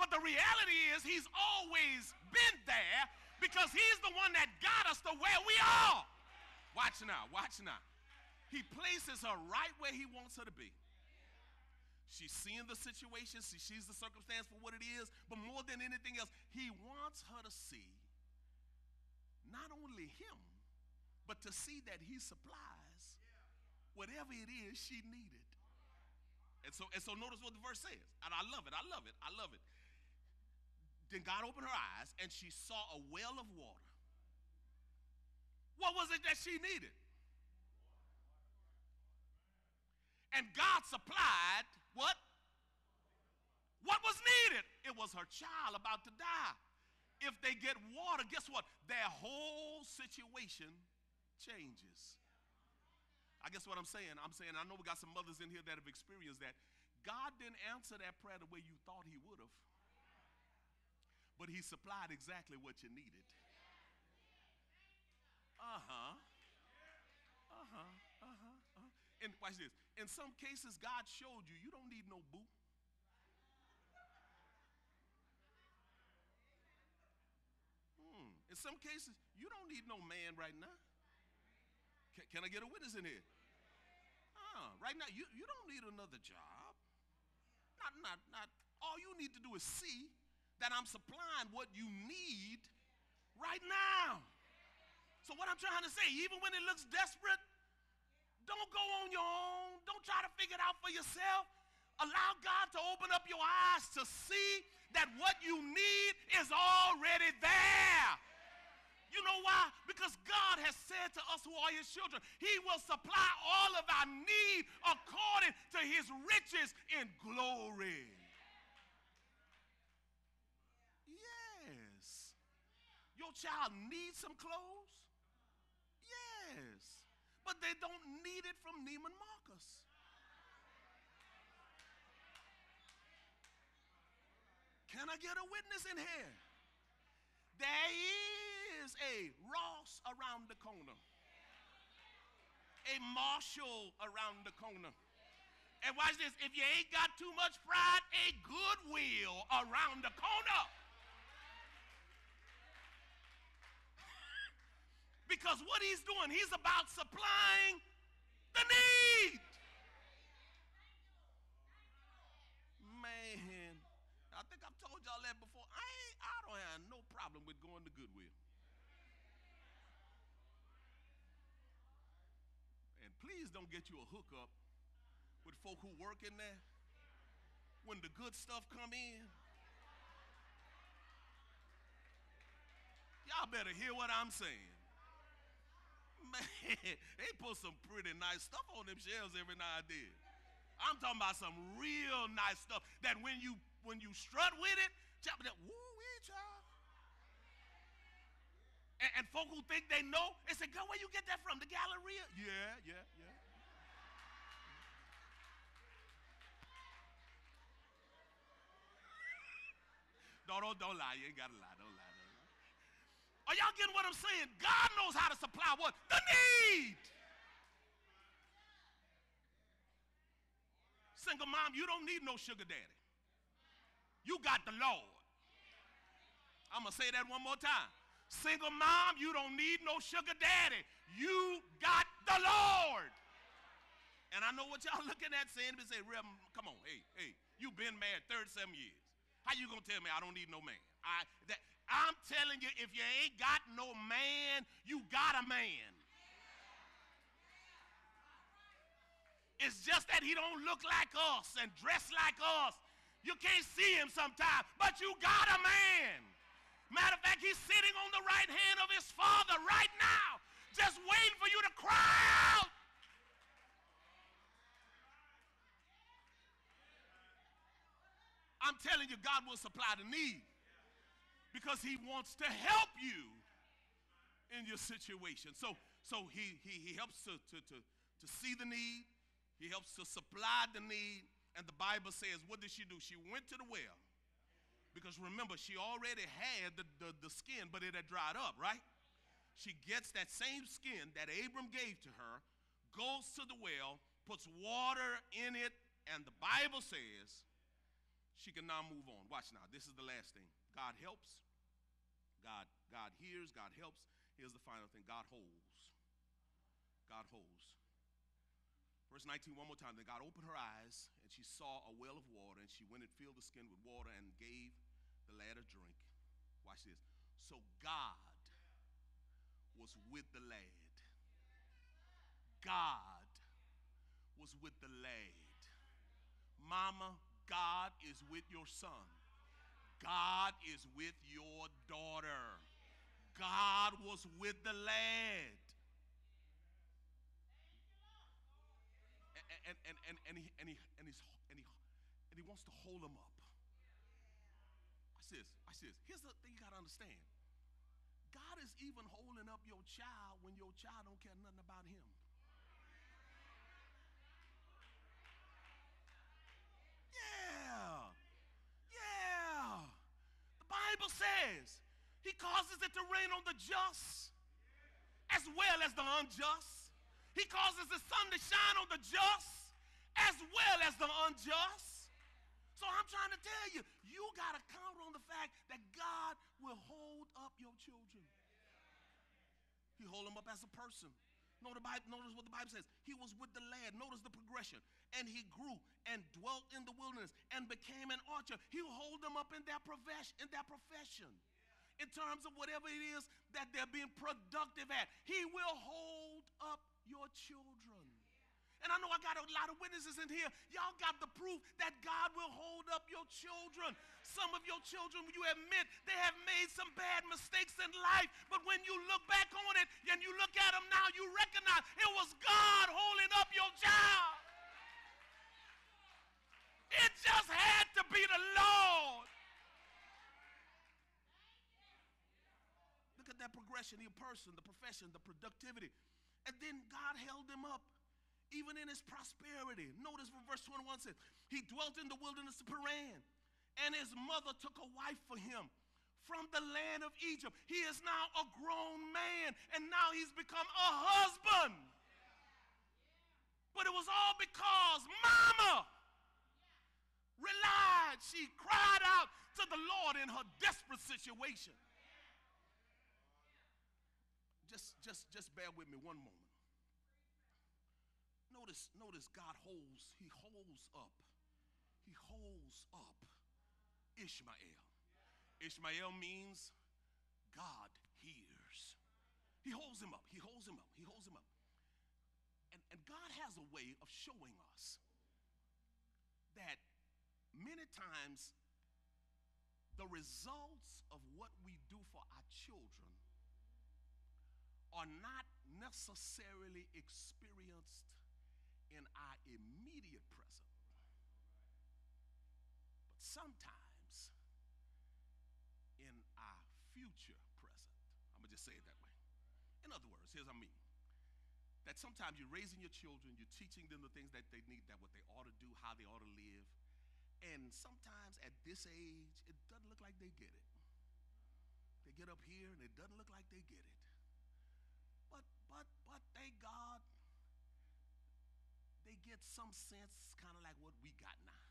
S3: But the reality is he's always been there because he's the one that got us to where we are. Watch now, watch now. He places her right where he wants her to be. She's seeing the situation, she sees the circumstance for what it is, but more than anything else, he wants her to see not only him, but to see that he supplies whatever it is she needed. And so, and so notice what the verse says. And I love it. I love it. I love it. Then God opened her eyes and she saw a well of water. What was it that she needed? And God supplied what? What was needed? It was her child about to die. If they get water, guess what? Their whole situation changes. I guess what I'm saying, I'm saying, I know we got some mothers in here that have experienced that. God didn't answer that prayer the way you thought He would have, but He supplied exactly what you needed. Uh huh. Uh huh. Uh huh. Uh-huh. And watch this. In some cases, God showed you you don't need no boo. Hmm. In some cases, you don't need no man right now. Can, can I get a witness in here? Uh, right now, you, you don't need another job. Not, not, not. All you need to do is see that I'm supplying what you need right now. So, what I'm trying to say, even when it looks desperate, don't go on your own. Don't try to figure it out for yourself. Allow God to open up your eyes to see that what you need is already there. You know why? Because God has said to us who are his children, he will supply all of our need according to his riches in glory. Yes. Your child needs some clothes? Yes. But they don't need it from Neiman Marcus. Can I get a witness in here? There is a Ross around the corner, a Marshall around the corner. And watch this if you ain't got too much pride, a Goodwill around the corner. Because what he's doing, he's about supplying the need. Man, I think I've told y'all that before. I ain't, I don't have no problem with going to Goodwill. And please don't get you a hookup with folk who work in there when the good stuff come in. Y'all better hear what I'm saying. Man, they put some pretty nice stuff on them shelves every now and then. I'm talking about some real nice stuff that when you when you strut with it, that woo wee child. And, and folk who think they know, they say, "Girl, where you get that from? The Galleria?" Yeah, yeah, yeah. Don't, don't, don't lie. You ain't got to lie. Don't lie. Don't lie. Are y'all getting what I'm saying? God knows how to supply what? The need. Single mom, you don't need no sugar daddy. You got the Lord. I'm going to say that one more time. Single mom, you don't need no sugar daddy. You got the Lord. And I know what y'all looking at saying, but say, Reverend, come on, hey, hey, you been married 37 years. How you gonna tell me I don't need no man? I, that, I'm telling you, if you ain't got no man, you got a man. It's just that he don't look like us and dress like us. You can't see him sometimes, but you got a man. Matter of fact, he's sitting on the right hand of his father right now, just waiting for you to cry out. I'm telling you, God will supply the need because he wants to help you in your situation. So, so he, he, he helps to, to, to, to see the need, he helps to supply the need. And the Bible says, what did she do? She went to the well. Because remember, she already had the, the, the skin, but it had dried up, right? She gets that same skin that Abram gave to her, goes to the well, puts water in it, and the Bible says she can now move on. Watch now. This is the last thing. God helps. God, God hears. God helps. Here's the final thing. God holds. God holds. Verse 19, one more time. Then God opened her eyes, and she saw a well of water, and she went and filled the skin with water and gave the lad a drink. Watch this. So God was with the lad. God was with the lad. Mama, God is with your son. God is with your daughter. God was with the lad. And, and, and, and, he, and, he, and, and, he, and he wants to hold him up. Watch this. Watch this. Here's the thing you got to understand. God is even holding up your child when your child don't care nothing about him. Yeah. Yeah. The Bible says he causes it to rain on the just as well as the unjust. He causes the sun to shine on the just as well as the unjust. So I'm trying to tell you, you got to count on the fact that God will hold up your children. He hold them up as a person. Notice, Bible, notice what the Bible says. He was with the lad. Notice the progression. And he grew and dwelt in the wilderness and became an archer. He'll hold them up in their profession, in their profession. In terms of whatever it is that they're being productive at. He will hold up your children. And I know I got a lot of witnesses in here. Y'all got the proof that God will hold up your children. Some of your children, you admit they have made some bad mistakes in life, but when you look back on it and you look at them now, you recognize it was God holding up your child. It just had to be the Lord. Look at that progression, the person, the profession, the productivity. And then God held him up even in his prosperity. Notice what verse 21 says. He dwelt in the wilderness of Paran and his mother took a wife for him from the land of Egypt. He is now a grown man, and now he's become a husband. But it was all because mama relied. She cried out to the Lord in her desperate situation. Just, just, just bear with me one moment. Notice, notice God holds, he holds up, he holds up Ishmael. Ishmael means God hears. He holds him up, he holds him up, he holds him up. And, and God has a way of showing us that many times the results of what we do for our children are not necessarily experienced in our immediate present. But sometimes in our future present. I'm going to just say it that way. In other words, here's what I mean. That sometimes you're raising your children, you're teaching them the things that they need, that what they ought to do, how they ought to live. And sometimes at this age, it doesn't look like they get it. They get up here and it doesn't look like they get it. But but but thank God get some sense kind of like what we got now.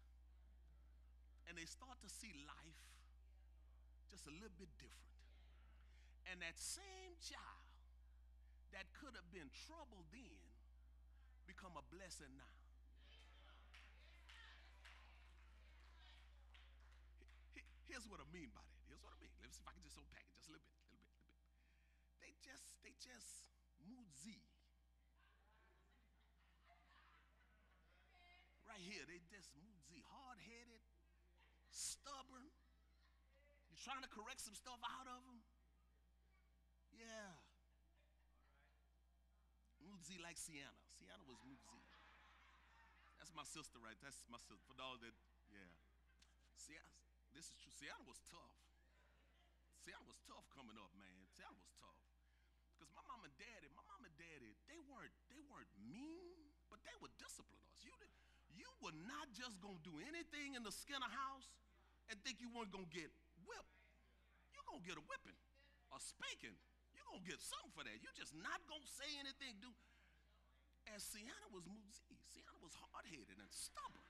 S3: And they start to see life just a little bit different. And that same child that could have been trouble then become a blessing now. Here's what I mean by that. Here's what I mean. Let's see if I can just unpack it just a little bit, a little bit, a little bit. They just, they just Z. Right here, they just Z. hard-headed, stubborn. You're trying to correct some stuff out of them. Yeah. Z like Sienna. Sienna was Z. That's my sister, right? That's my sister. For those that, yeah. Sienna, this is true. Sienna was tough. Sienna was tough coming up, man. Sienna was tough. Because my mom and daddy, my mom and daddy, they weren't, they weren't mean, but they would discipline us. You, did, you were not just gonna do anything in the Skinner house and think you weren't gonna get whipped. You're gonna get a whipping, a spanking. You're gonna get something for that. You're just not gonna say anything, do. And Sienna was Muzi. Sienna was hard-headed and stubborn.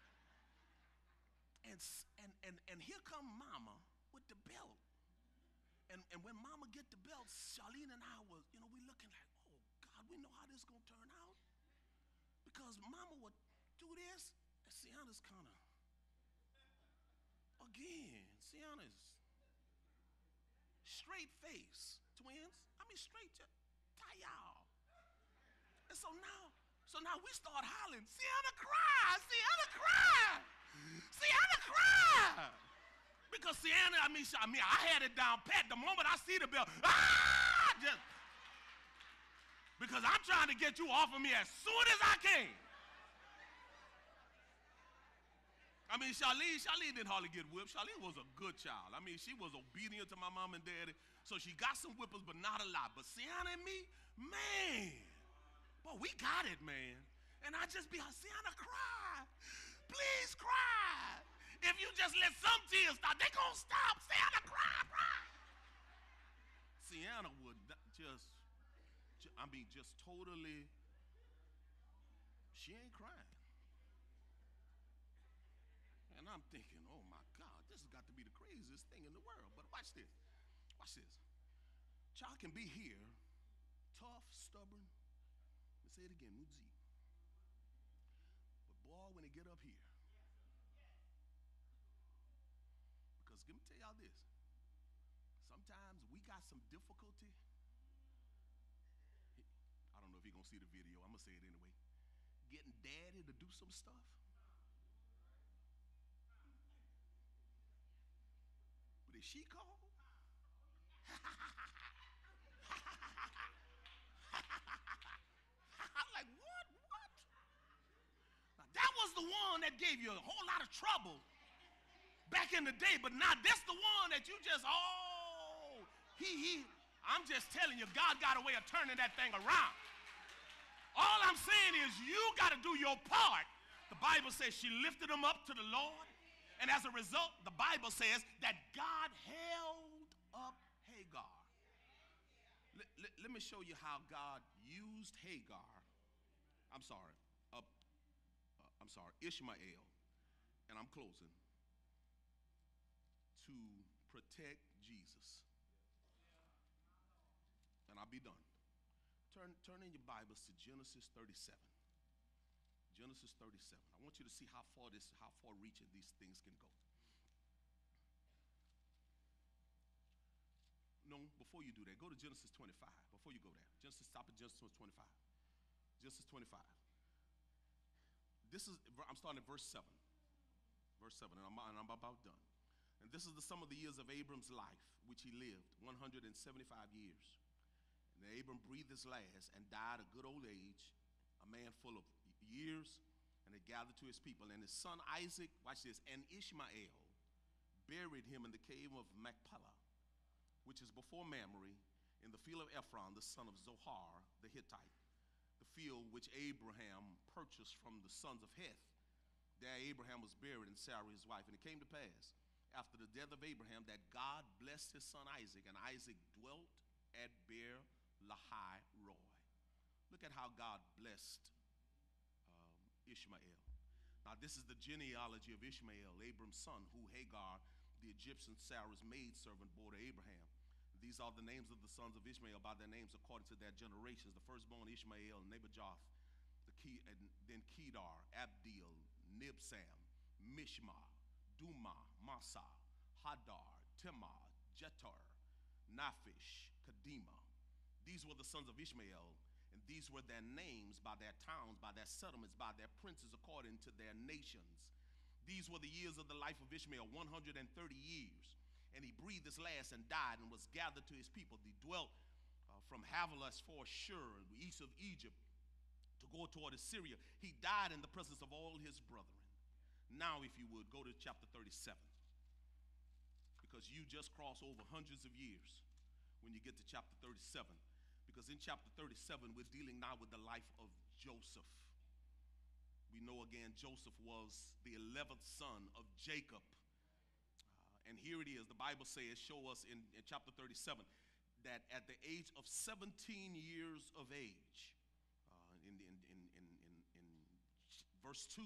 S3: And, and, and, and here come mama with the belt. And, and when mama get the belt, Charlene and I was, you know, we looking like, oh God, we know how this gonna turn out. Because mama would do this, Sienna's kind of, again, Sienna's straight face, twins. I mean, straight, tie y'all. And so now, so now we start hollering, Sienna cry, Sienna cry, Sienna cry. Because Sienna, I mean, I mean, I had it down pat. The moment I see the bell, ah, just because I'm trying to get you off of me as soon as I can. I mean, Charlene, Charlene didn't hardly get whipped. Charlene was a good child. I mean, she was obedient to my mom and daddy. So she got some whippers, but not a lot. But Sienna and me, man, boy, we got it, man. And I just be, Sienna, cry. Please cry. If you just let some tears stop, they gonna stop. Sienna, cry, cry. Sienna would just, I mean, just totally, she ain't crying. And I'm thinking, oh my God, this has got to be the craziest thing in the world. But watch this. Watch this. Child can be here, tough, stubborn. Let's say it again, Muzi. But boy, when they get up here, because let me tell y'all this. Sometimes we got some difficulty. I don't know if you're to see the video. I'm to say it anyway. Getting daddy to do some stuff. If she called, I'm like, what? What? Now, that was the one that gave you a whole lot of trouble back in the day, but now this the one that you just, oh, he, he. I'm just telling you, God got a way of turning that thing around. All I'm saying is you got to do your part. The Bible says she lifted him up to the Lord And as a result, the Bible says that God held up Hagar. Let, let- let me show you how God used Hagar. I'm sorry. Uh, uh, I'm sorry, Ishmael. And I'm closing. To protect Jesus. And I'll be done. Turn, turn in your Bibles to Genesis 37. Genesis 37. I want you to see how far this, how far reaching these things can go. No, before you do that, go to Genesis 25. Before you go there, Genesis, stop at Genesis 25. Genesis 25. This is, I'm starting at verse 7. Verse 7, and I'm, and I'm about done. And this is the sum of the years of Abram's life, which he lived 175 years. And Abram breathed his last and died a good old age, a man full of years, and he gathered to his people. And his son Isaac, watch this, and Ishmael buried him in the cave of Machpelah, which is before Mamre, in the field of Ephron, the son of Zohar the Hittite, the field which Abraham purchased from the sons of Heth. There Abraham was buried, and Sarah his wife. And it came to pass, after the death of Abraham, that God blessed his son Isaac, and Isaac dwelt at Beer Lahai Roi. Look at how God blessed Ishmael. Now, this is the genealogy of Ishmael, Abram's son, who Hagar, the Egyptian Sarah's maidservant, bore to Abraham. These are the names of the sons of Ishmael by their names according to their generations. The firstborn Ishmael, Nebajoth, the Ke- and then Kedar, Abdil, Mibsam, Mishma, Dumah, Massa, Hadar, Timah, Jetur, Naphish, Kedemah. These were the sons of Ishmael, and these were their names by their towns, by their settlements, by their princes according to their nations. These were the years of the life of Ishmael, 130 years. And he breathed his last and died and was gathered to his people. He dwelt uh, from Havilah far as east of Egypt, to go toward Assyria. He died in the presence of all his brethren. Now, if you would, go to chapter 37. Because you just cross over hundreds of years when you get to chapter 37. Because in chapter 37, we're dealing now with the life of Joseph. We know again, Joseph was the 11th son of Jacob. Uh, and here it is. The Bible says, show us in, in chapter 37, that at the age of 17 years of age, uh, in, in, in, in, in, verse 2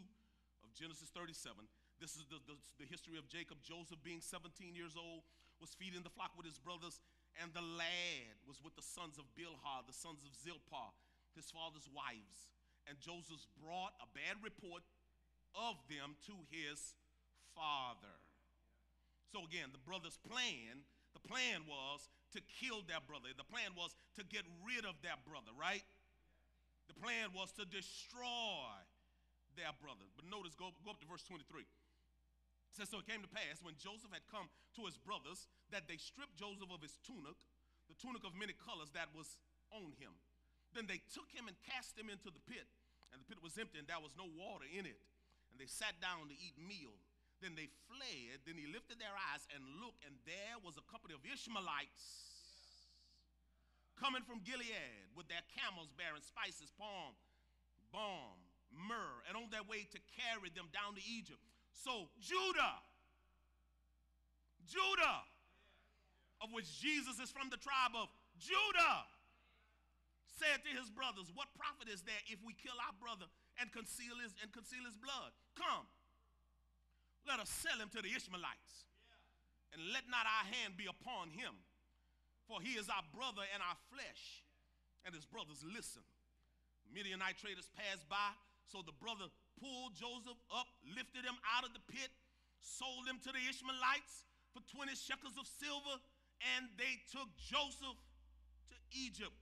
S3: of Genesis 37, this is the, the, the history of Jacob. Joseph, being 17 years old, was feeding the flock with his brothers, and the lad was with the sons of Bilhah, the sons of Zilpah, his father's wives. And Joseph brought a bad report of them to his father. So again, the brother's plan, the plan was to kill their brother. The plan was to get rid of that brother, right? The plan was to destroy their brother. But notice, go, go up to verse 23. It says, So it came to pass when Joseph had come to his brothers that they stripped Joseph of his tunic, the tunic of many colors that was on him. Then they took him and cast him into the pit. And the pit was empty, and there was no water in it. And they sat down to eat meal. Then they fled. Then he lifted their eyes and looked, and there was a company of Ishmaelites coming from Gilead with their camels bearing spices, palm, balm, myrrh, and on their way to carry them down to Egypt. So Judah, Judah, of which Jesus is from the tribe of Judah, said to his brothers, What profit is there if we kill our brother and conceal his and conceal his blood? Come, let us sell him to the Ishmaelites, and let not our hand be upon him, for he is our brother and our flesh. And his brothers listened. Midianite traders passed by, so the brother pulled Joseph up, lifted him out of the pit, sold him to the Ishmaelites for 20 shekels of silver, and they took Joseph to Egypt.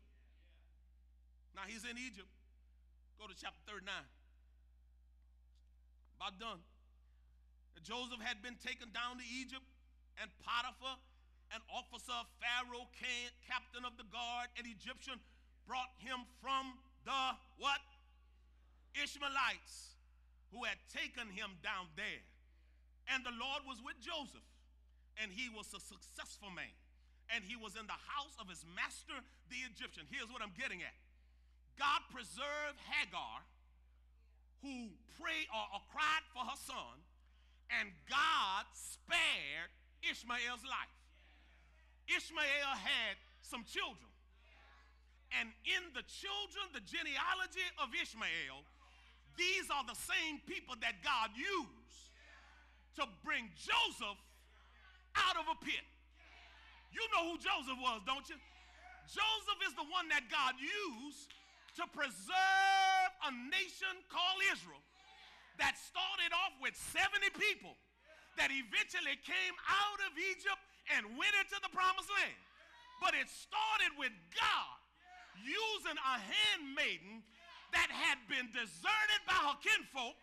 S3: Now he's in Egypt. Go to chapter 39. About done. Joseph had been taken down to Egypt, and Potiphar, an officer of Pharaoh, can, captain of the guard, an Egyptian, brought him from the what? Ishmaelites who had taken him down there. And the Lord was with Joseph, and he was a successful man. And he was in the house of his master, the Egyptian. Here's what I'm getting at God preserved Hagar, who prayed or, or cried for her son, And God spared Ishmael's life. Ishmael had some children. And in the children, the genealogy of Ishmael, these are the same people that God used to bring Joseph out of a pit. You know who Joseph was, don't you? Joseph is the one that God used to preserve a nation called Israel that started off with 70 people that eventually came out of Egypt and went into the promised land. But it started with God using a handmaiden that had been deserted by her kinfolk.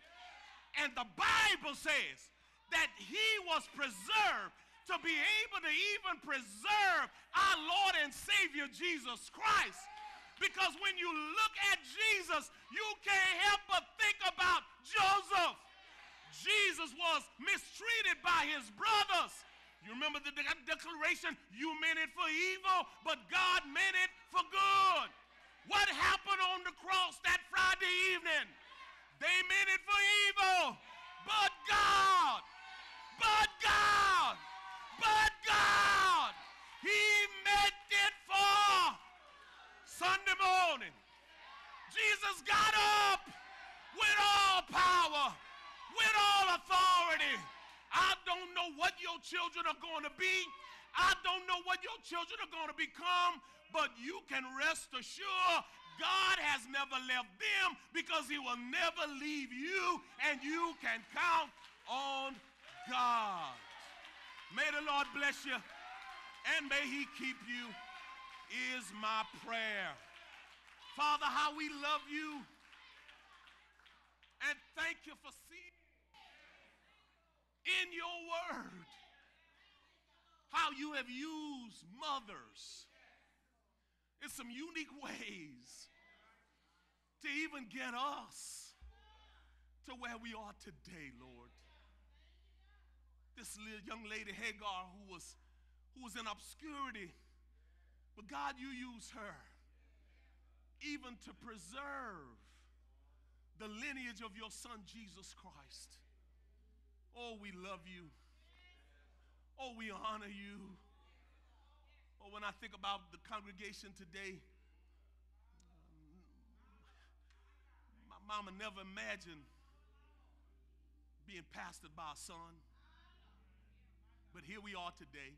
S3: And the Bible says that he was preserved to be able to even preserve our Lord and Savior Jesus Christ. Because when you look at Jesus, you can't help but think about Joseph. Jesus was mistreated by his brothers. You remember the de- declaration, you meant it for evil, but God meant it for good. What happened on the cross that Friday evening? They meant it for evil, but God, but God, but God, He meant it for Sunday morning. Jesus got up with all power, with all authority. I don't know what your children are going to be. I don't know what your children are going to become, but you can rest assured God has never left them because he will never leave you, and you can count on God. May the Lord bless you, and may he keep you, is my prayer. Father, how we love you, and thank you for seeing in your word how you have used mothers in some unique ways to even get us to where we are today, Lord. This little young lady Hagar who was who was in obscurity, but God, you use her even to preserve the lineage of your son Jesus Christ. Oh, we love you. Oh, we honor you. Oh, when I think about the congregation today, my mama never imagined being pastored by a son. But here we are today.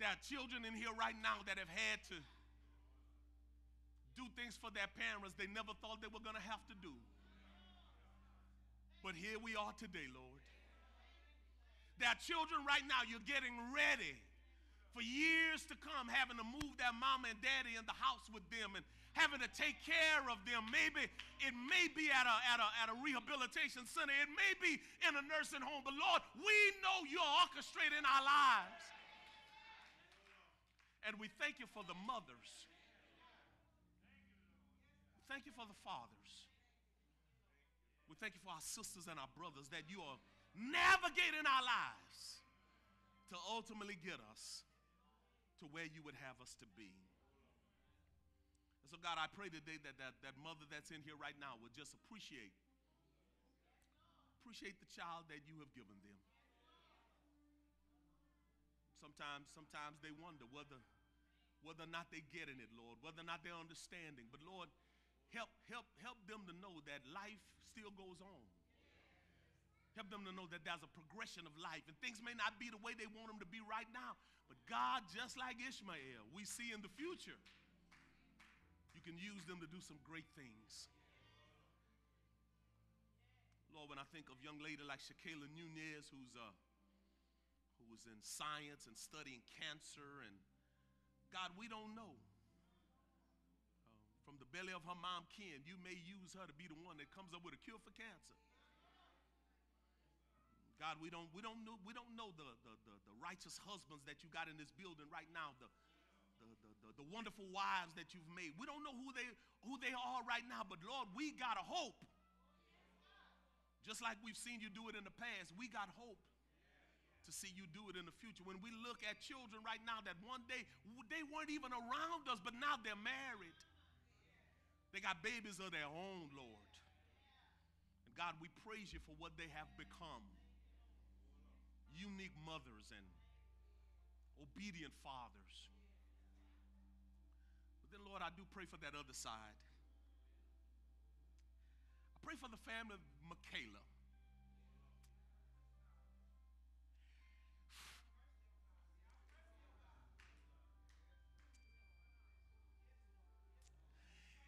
S3: There are children in here right now that have had to do things for their parents they never thought they were going to have to do. But here we are today, Lord. There are children right now, you're getting ready for years to come, having to move their mama and daddy in the house with them and having to take care of them. Maybe it may be at a, at a, at a rehabilitation center, it may be in a nursing home, but Lord, we know you're orchestrating our lives. And we thank you for the mothers. Thank you for the fathers. We thank you for our sisters and our brothers that you are navigating our lives to ultimately get us to where you would have us to be. So, God, I pray today that that, that mother that's in here right now would just appreciate, appreciate the child that you have given them. Sometimes, sometimes they wonder whether, whether or not they're getting it, Lord, whether or not they're understanding. But Lord, help, help, help them to know that life still goes on. Help them to know that there's a progression of life and things may not be the way they want them to be right now. But God, just like Ishmael, we see in the future, you can use them to do some great things. Lord, when I think of young lady like Shakayla Nunez, who's uh, who was in science and studying cancer, and God, we don't know. Uh, from the belly of her mom, Ken, you may use her to be the one that comes up with a cure for cancer. God, we don't, we don't know, we don't know the, the, the, the righteous husbands that you got in this building right now, the, the, wonderful wives that you've made. We don't know who they, who they are right now, but Lord, we got a hope. Just like we've seen you do it in the past, we got hope to see you do it in the future. When we look at children right now that one day they weren't even around us, but now they're married. They got babies of their own, Lord. And God, we praise you for what they have become unique mothers and obedient fathers. Then, Lord, I do pray for that other side. I pray for the family of Michaela.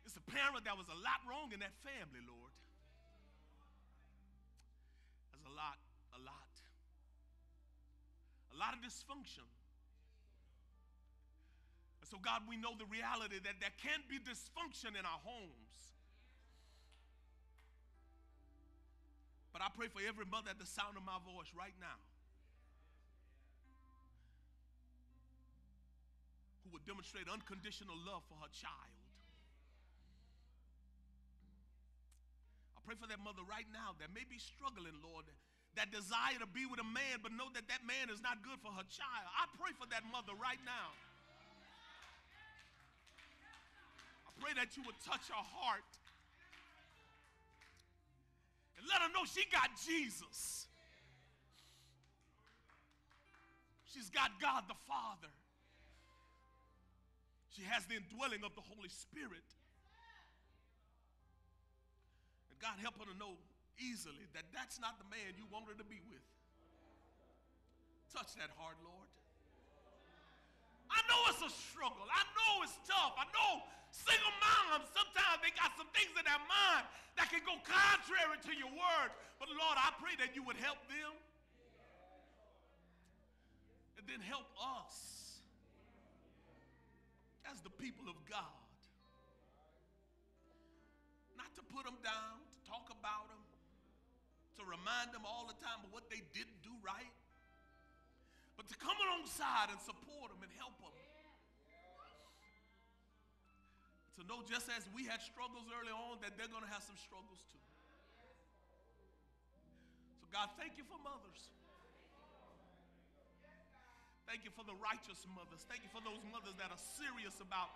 S3: It's a parent that was a lot wrong in that family, Lord. There's a lot, a lot. A lot of dysfunction. So, God, we know the reality that there can be dysfunction in our homes. But I pray for every mother at the sound of my voice right now who would demonstrate unconditional love for her child. I pray for that mother right now that may be struggling, Lord, that desire to be with a man, but know that that man is not good for her child. I pray for that mother right now. I pray that you would touch her heart and let her know she got Jesus. She's got God the Father. She has the indwelling of the Holy Spirit. And God help her to know easily that that's not the man you want her to be with. Touch that heart, Lord. I know it's a struggle. I know it's tough. I know single moms, sometimes they got some things in their mind that can go contrary to your word. But Lord, I pray that you would help them. And then help us as the people of God. Not to put them down, to talk about them, to remind them all the time of what they didn't do right, but to come alongside and support them and help them. To know just as we had struggles early on, that they're going to have some struggles too. So, God, thank you for mothers. Thank you for the righteous mothers. Thank you for those mothers that are serious about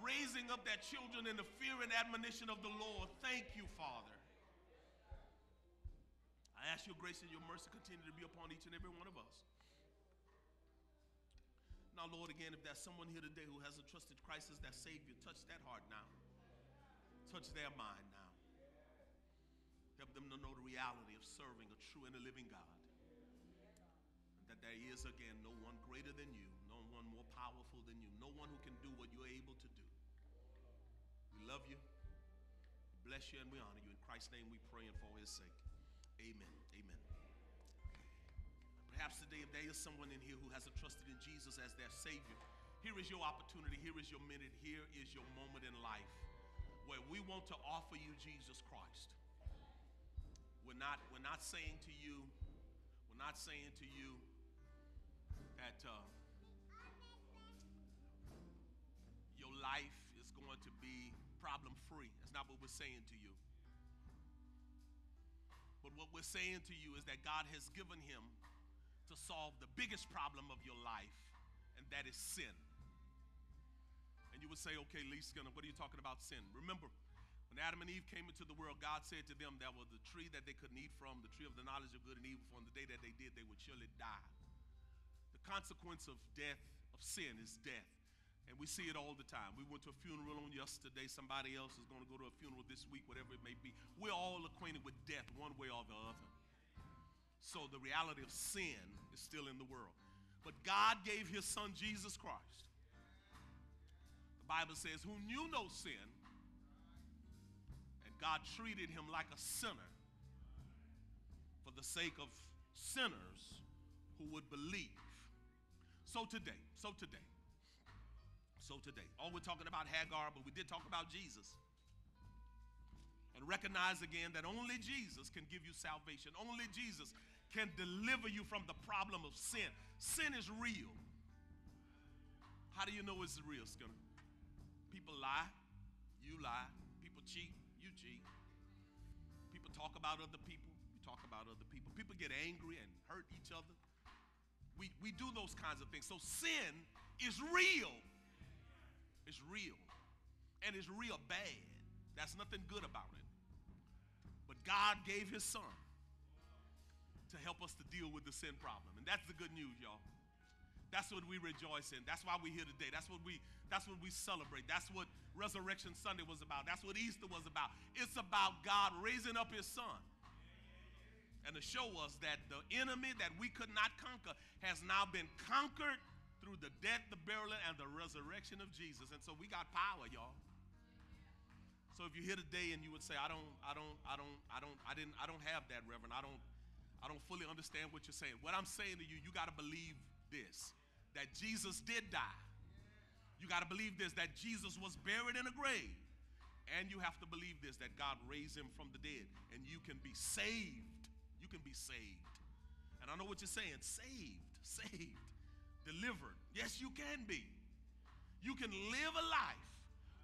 S3: raising up their children in the fear and admonition of the Lord. Thank you, Father. I ask your grace and your mercy continue to be upon each and every one of us. Now, Lord, again, if there's someone here today who hasn't trusted Christ as their Savior, touch that heart now. Touch their mind now. Help them to know the reality of serving a true and a living God. And that there is, again, no one greater than you, no one more powerful than you, no one who can do what you're able to do. We love you, bless you, and we honor you. In Christ's name we pray and for his sake. Amen. Perhaps today, if there is someone in here who hasn't trusted in Jesus as their Savior, here is your opportunity, here is your minute, here is your moment in life where we want to offer you Jesus Christ. We're not, we're not saying to you, we're not saying to you that uh, your life is going to be problem free. That's not what we're saying to you. But what we're saying to you is that God has given him to solve the biggest problem of your life, and that is sin. And you would say, okay, Lee Skinner, what are you talking about sin? Remember, when Adam and Eve came into the world, God said to them there was the tree that they couldn't eat from, the tree of the knowledge of good and evil, from the day that they did, they would surely die. The consequence of death, of sin, is death. And we see it all the time. We went to a funeral on yesterday. Somebody else is going to go to a funeral this week, whatever it may be. We're all acquainted with death one way or the other. So the reality of sin is still in the world. But God gave his son Jesus Christ. The Bible says, who knew no sin, and God treated him like a sinner for the sake of sinners who would believe. So today, so today, so today, all we're talking about Hagar, but we did talk about Jesus. And recognize again that only Jesus can give you salvation. Only Jesus can deliver you from the problem of sin. Sin is real. How do you know it's real, Skinner? People lie, you lie. People cheat, you cheat. People talk about other people, you talk about other people. People get angry and hurt each other. We, we do those kinds of things. So sin is real. It's real. And it's real bad. That's nothing good about it. God gave his son to help us to deal with the sin problem. And that's the good news, y'all. That's what we rejoice in. That's why we're here today. That's what we that's what we celebrate. That's what Resurrection Sunday was about. That's what Easter was about. It's about God raising up his son. And to show us that the enemy that we could not conquer has now been conquered through the death, the burial, and the resurrection of Jesus. And so we got power, y'all. So if you're here today and you would say, I don't, I don't, I don't, I don't, I didn't, I don't have that, Reverend. I don't, I don't fully understand what you're saying. What I'm saying to you, you got to believe this that Jesus did die. You got to believe this that Jesus was buried in a grave. And you have to believe this that God raised him from the dead. And you can be saved. You can be saved. And I know what you're saying saved, saved, delivered. Yes, you can be. You can live a life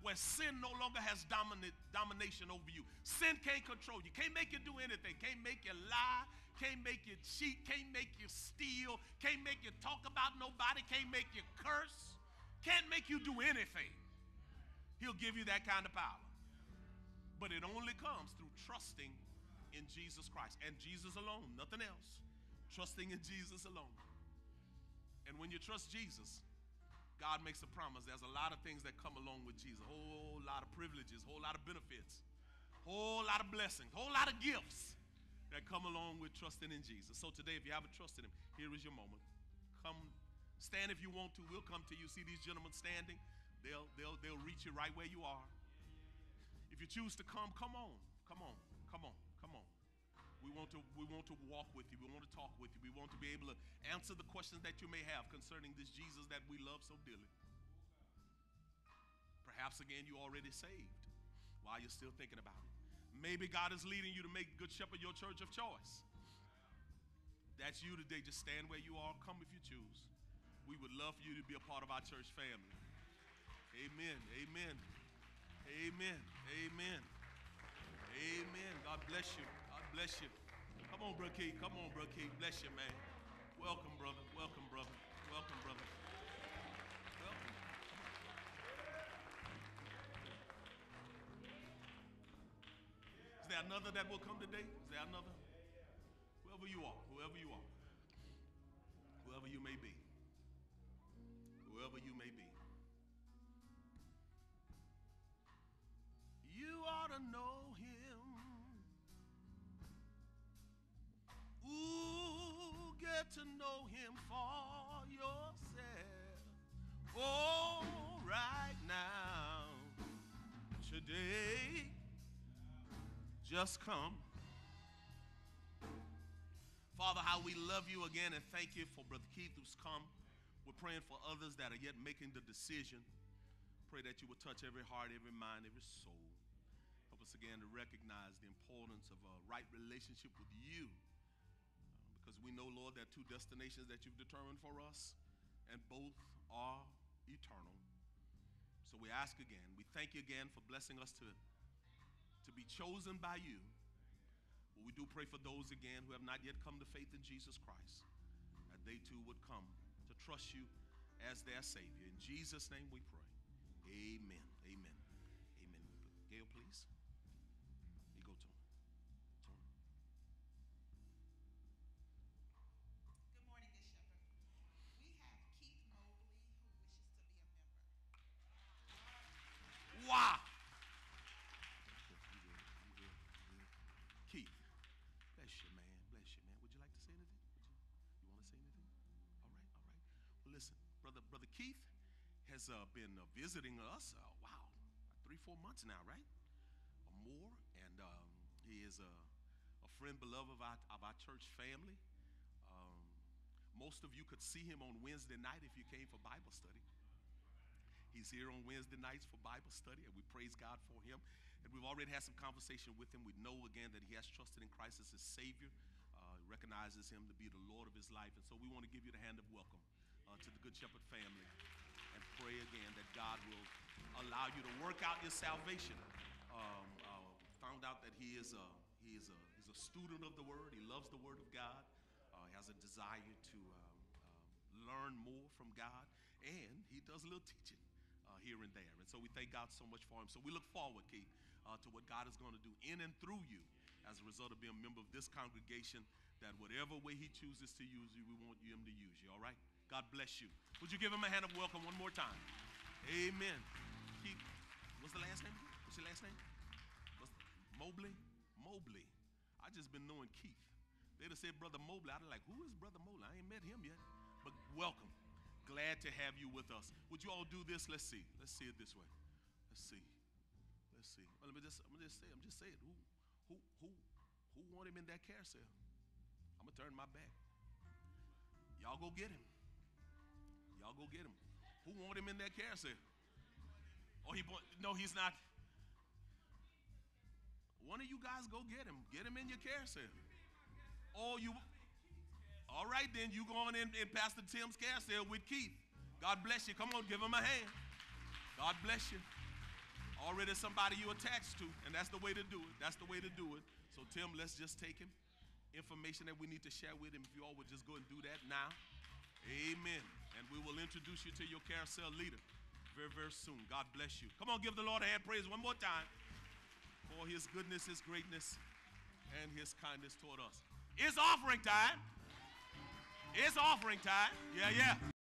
S3: where sin no longer has dominant, domination over you. Sin can't control you, can't make you do anything, can't make you lie, can't make you cheat, can't make you steal, can't make you talk about nobody, can't make you curse, can't make you do anything. He'll give you that kind of power. But it only comes through trusting in Jesus Christ and Jesus alone, nothing else. Trusting in Jesus alone. And when you trust Jesus, God makes a promise. There's a lot of things that come along with Jesus. A whole lot of privileges, a whole lot of benefits, a whole lot of blessings, a whole lot of gifts that come along with trusting in Jesus. So today, if you haven't trusted him, here is your moment. Come stand if you want to. We'll come to you. See these gentlemen standing? They'll, they'll, they'll reach you right where you are. If you choose to come, come on. Come on. Come on. We want to we want to walk with you. We want to talk with you. We want to be able to answer the questions that you may have concerning this Jesus that we love so dearly. Perhaps again you're already saved while you're still thinking about it. Maybe God is leading you to make Good Shepherd your church of choice. That's you today. Just stand where you are. Come if you choose. We would love for you to be a part of our church family. Amen. Amen. Amen. Amen. Amen. God bless you. Bless you. Come on, Brother Keith. Come on, Brother Keith. Bless you, man. Welcome, brother. Welcome, brother. Welcome, brother. Welcome. Is there another that will come today? Is there another? Whoever you are, whoever you are, whoever you may be, whoever you may be. You ought to know get to know him for yourself. Oh, right now, today, just come. Father, how we love you again and thank you for Brother Keith who's come. We're praying for others that are yet making the decision. Pray that you will touch every heart, every mind, every soul. Help us again to recognize the importance of a right relationship with you. Because we know, Lord, are two destinations that you've determined for us, and both are eternal. So we ask again, we thank you again for blessing us to, to be chosen by you. We do pray for those again who have not yet come to faith in Jesus Christ, that they too would come to trust you as their Savior. In Jesus' name we pray. Amen. Amen. Amen. Gail, please. Has uh, been uh, visiting us. Uh, wow, three, four months now, right, or more. And um, he is a, a friend, beloved of our, of our church family. Um, most of you could see him on Wednesday night if you came for Bible study. He's here on Wednesday nights for Bible study, and we praise God for him. And we've already had some conversation with him. We know again that he has trusted in Christ as his Savior, uh, recognizes him to be the Lord of his life. And so we want to give you the hand of welcome uh, to the Good Shepherd family pray again that God will allow you to work out your salvation. Um, uh, found out that he is a he is a he's a student of the Word. He loves the Word of God. Uh, he has a desire to um, um, learn more from God, and he does a little teaching uh, here and there. And so we thank God so much for him. So we look forward, Keith, uh, to what God is going to do in and through you as a result of being a member of this congregation, that whatever way he chooses to use you, we want him to use you, all right? God bless you. Would you give him a hand of welcome one more time? Amen. Keith, what's the last name? What's your last name? What's Mobley? Mobley. I just been knowing Keith. They'd have said Brother Mobley. I'd like, who is Brother Mobley? I ain't met him yet. But welcome. Glad to have you with us. Would you all do this? Let's see. Let's see it this way. Let's see. Let's see. Well, let me just, I'm just say, I'm just saying, who, who, who, who want him in that carousel? I'm gonna turn my back. Y'all go get him. Y'all go get him. Who want him in that carousel? Oh, he bought, no, he's not. One of you guys go get him. Get him in your carousel. Oh, you. All right, then you go on in, in Pastor Tim's carousel with Keith. God bless you. Come on, give him a hand. God bless you. Already somebody you attached to, and that's the way to do it. That's the way to do it. So, Tim, let's just take him. Information that we need to share with him. If you all would just go and do that now. Amen. And we will introduce you to your carousel leader very, very soon. God bless you. Come on, give the Lord a hand praise one more time for his goodness, his greatness, and his kindness toward us. It's offering time. It's offering time. Yeah, yeah.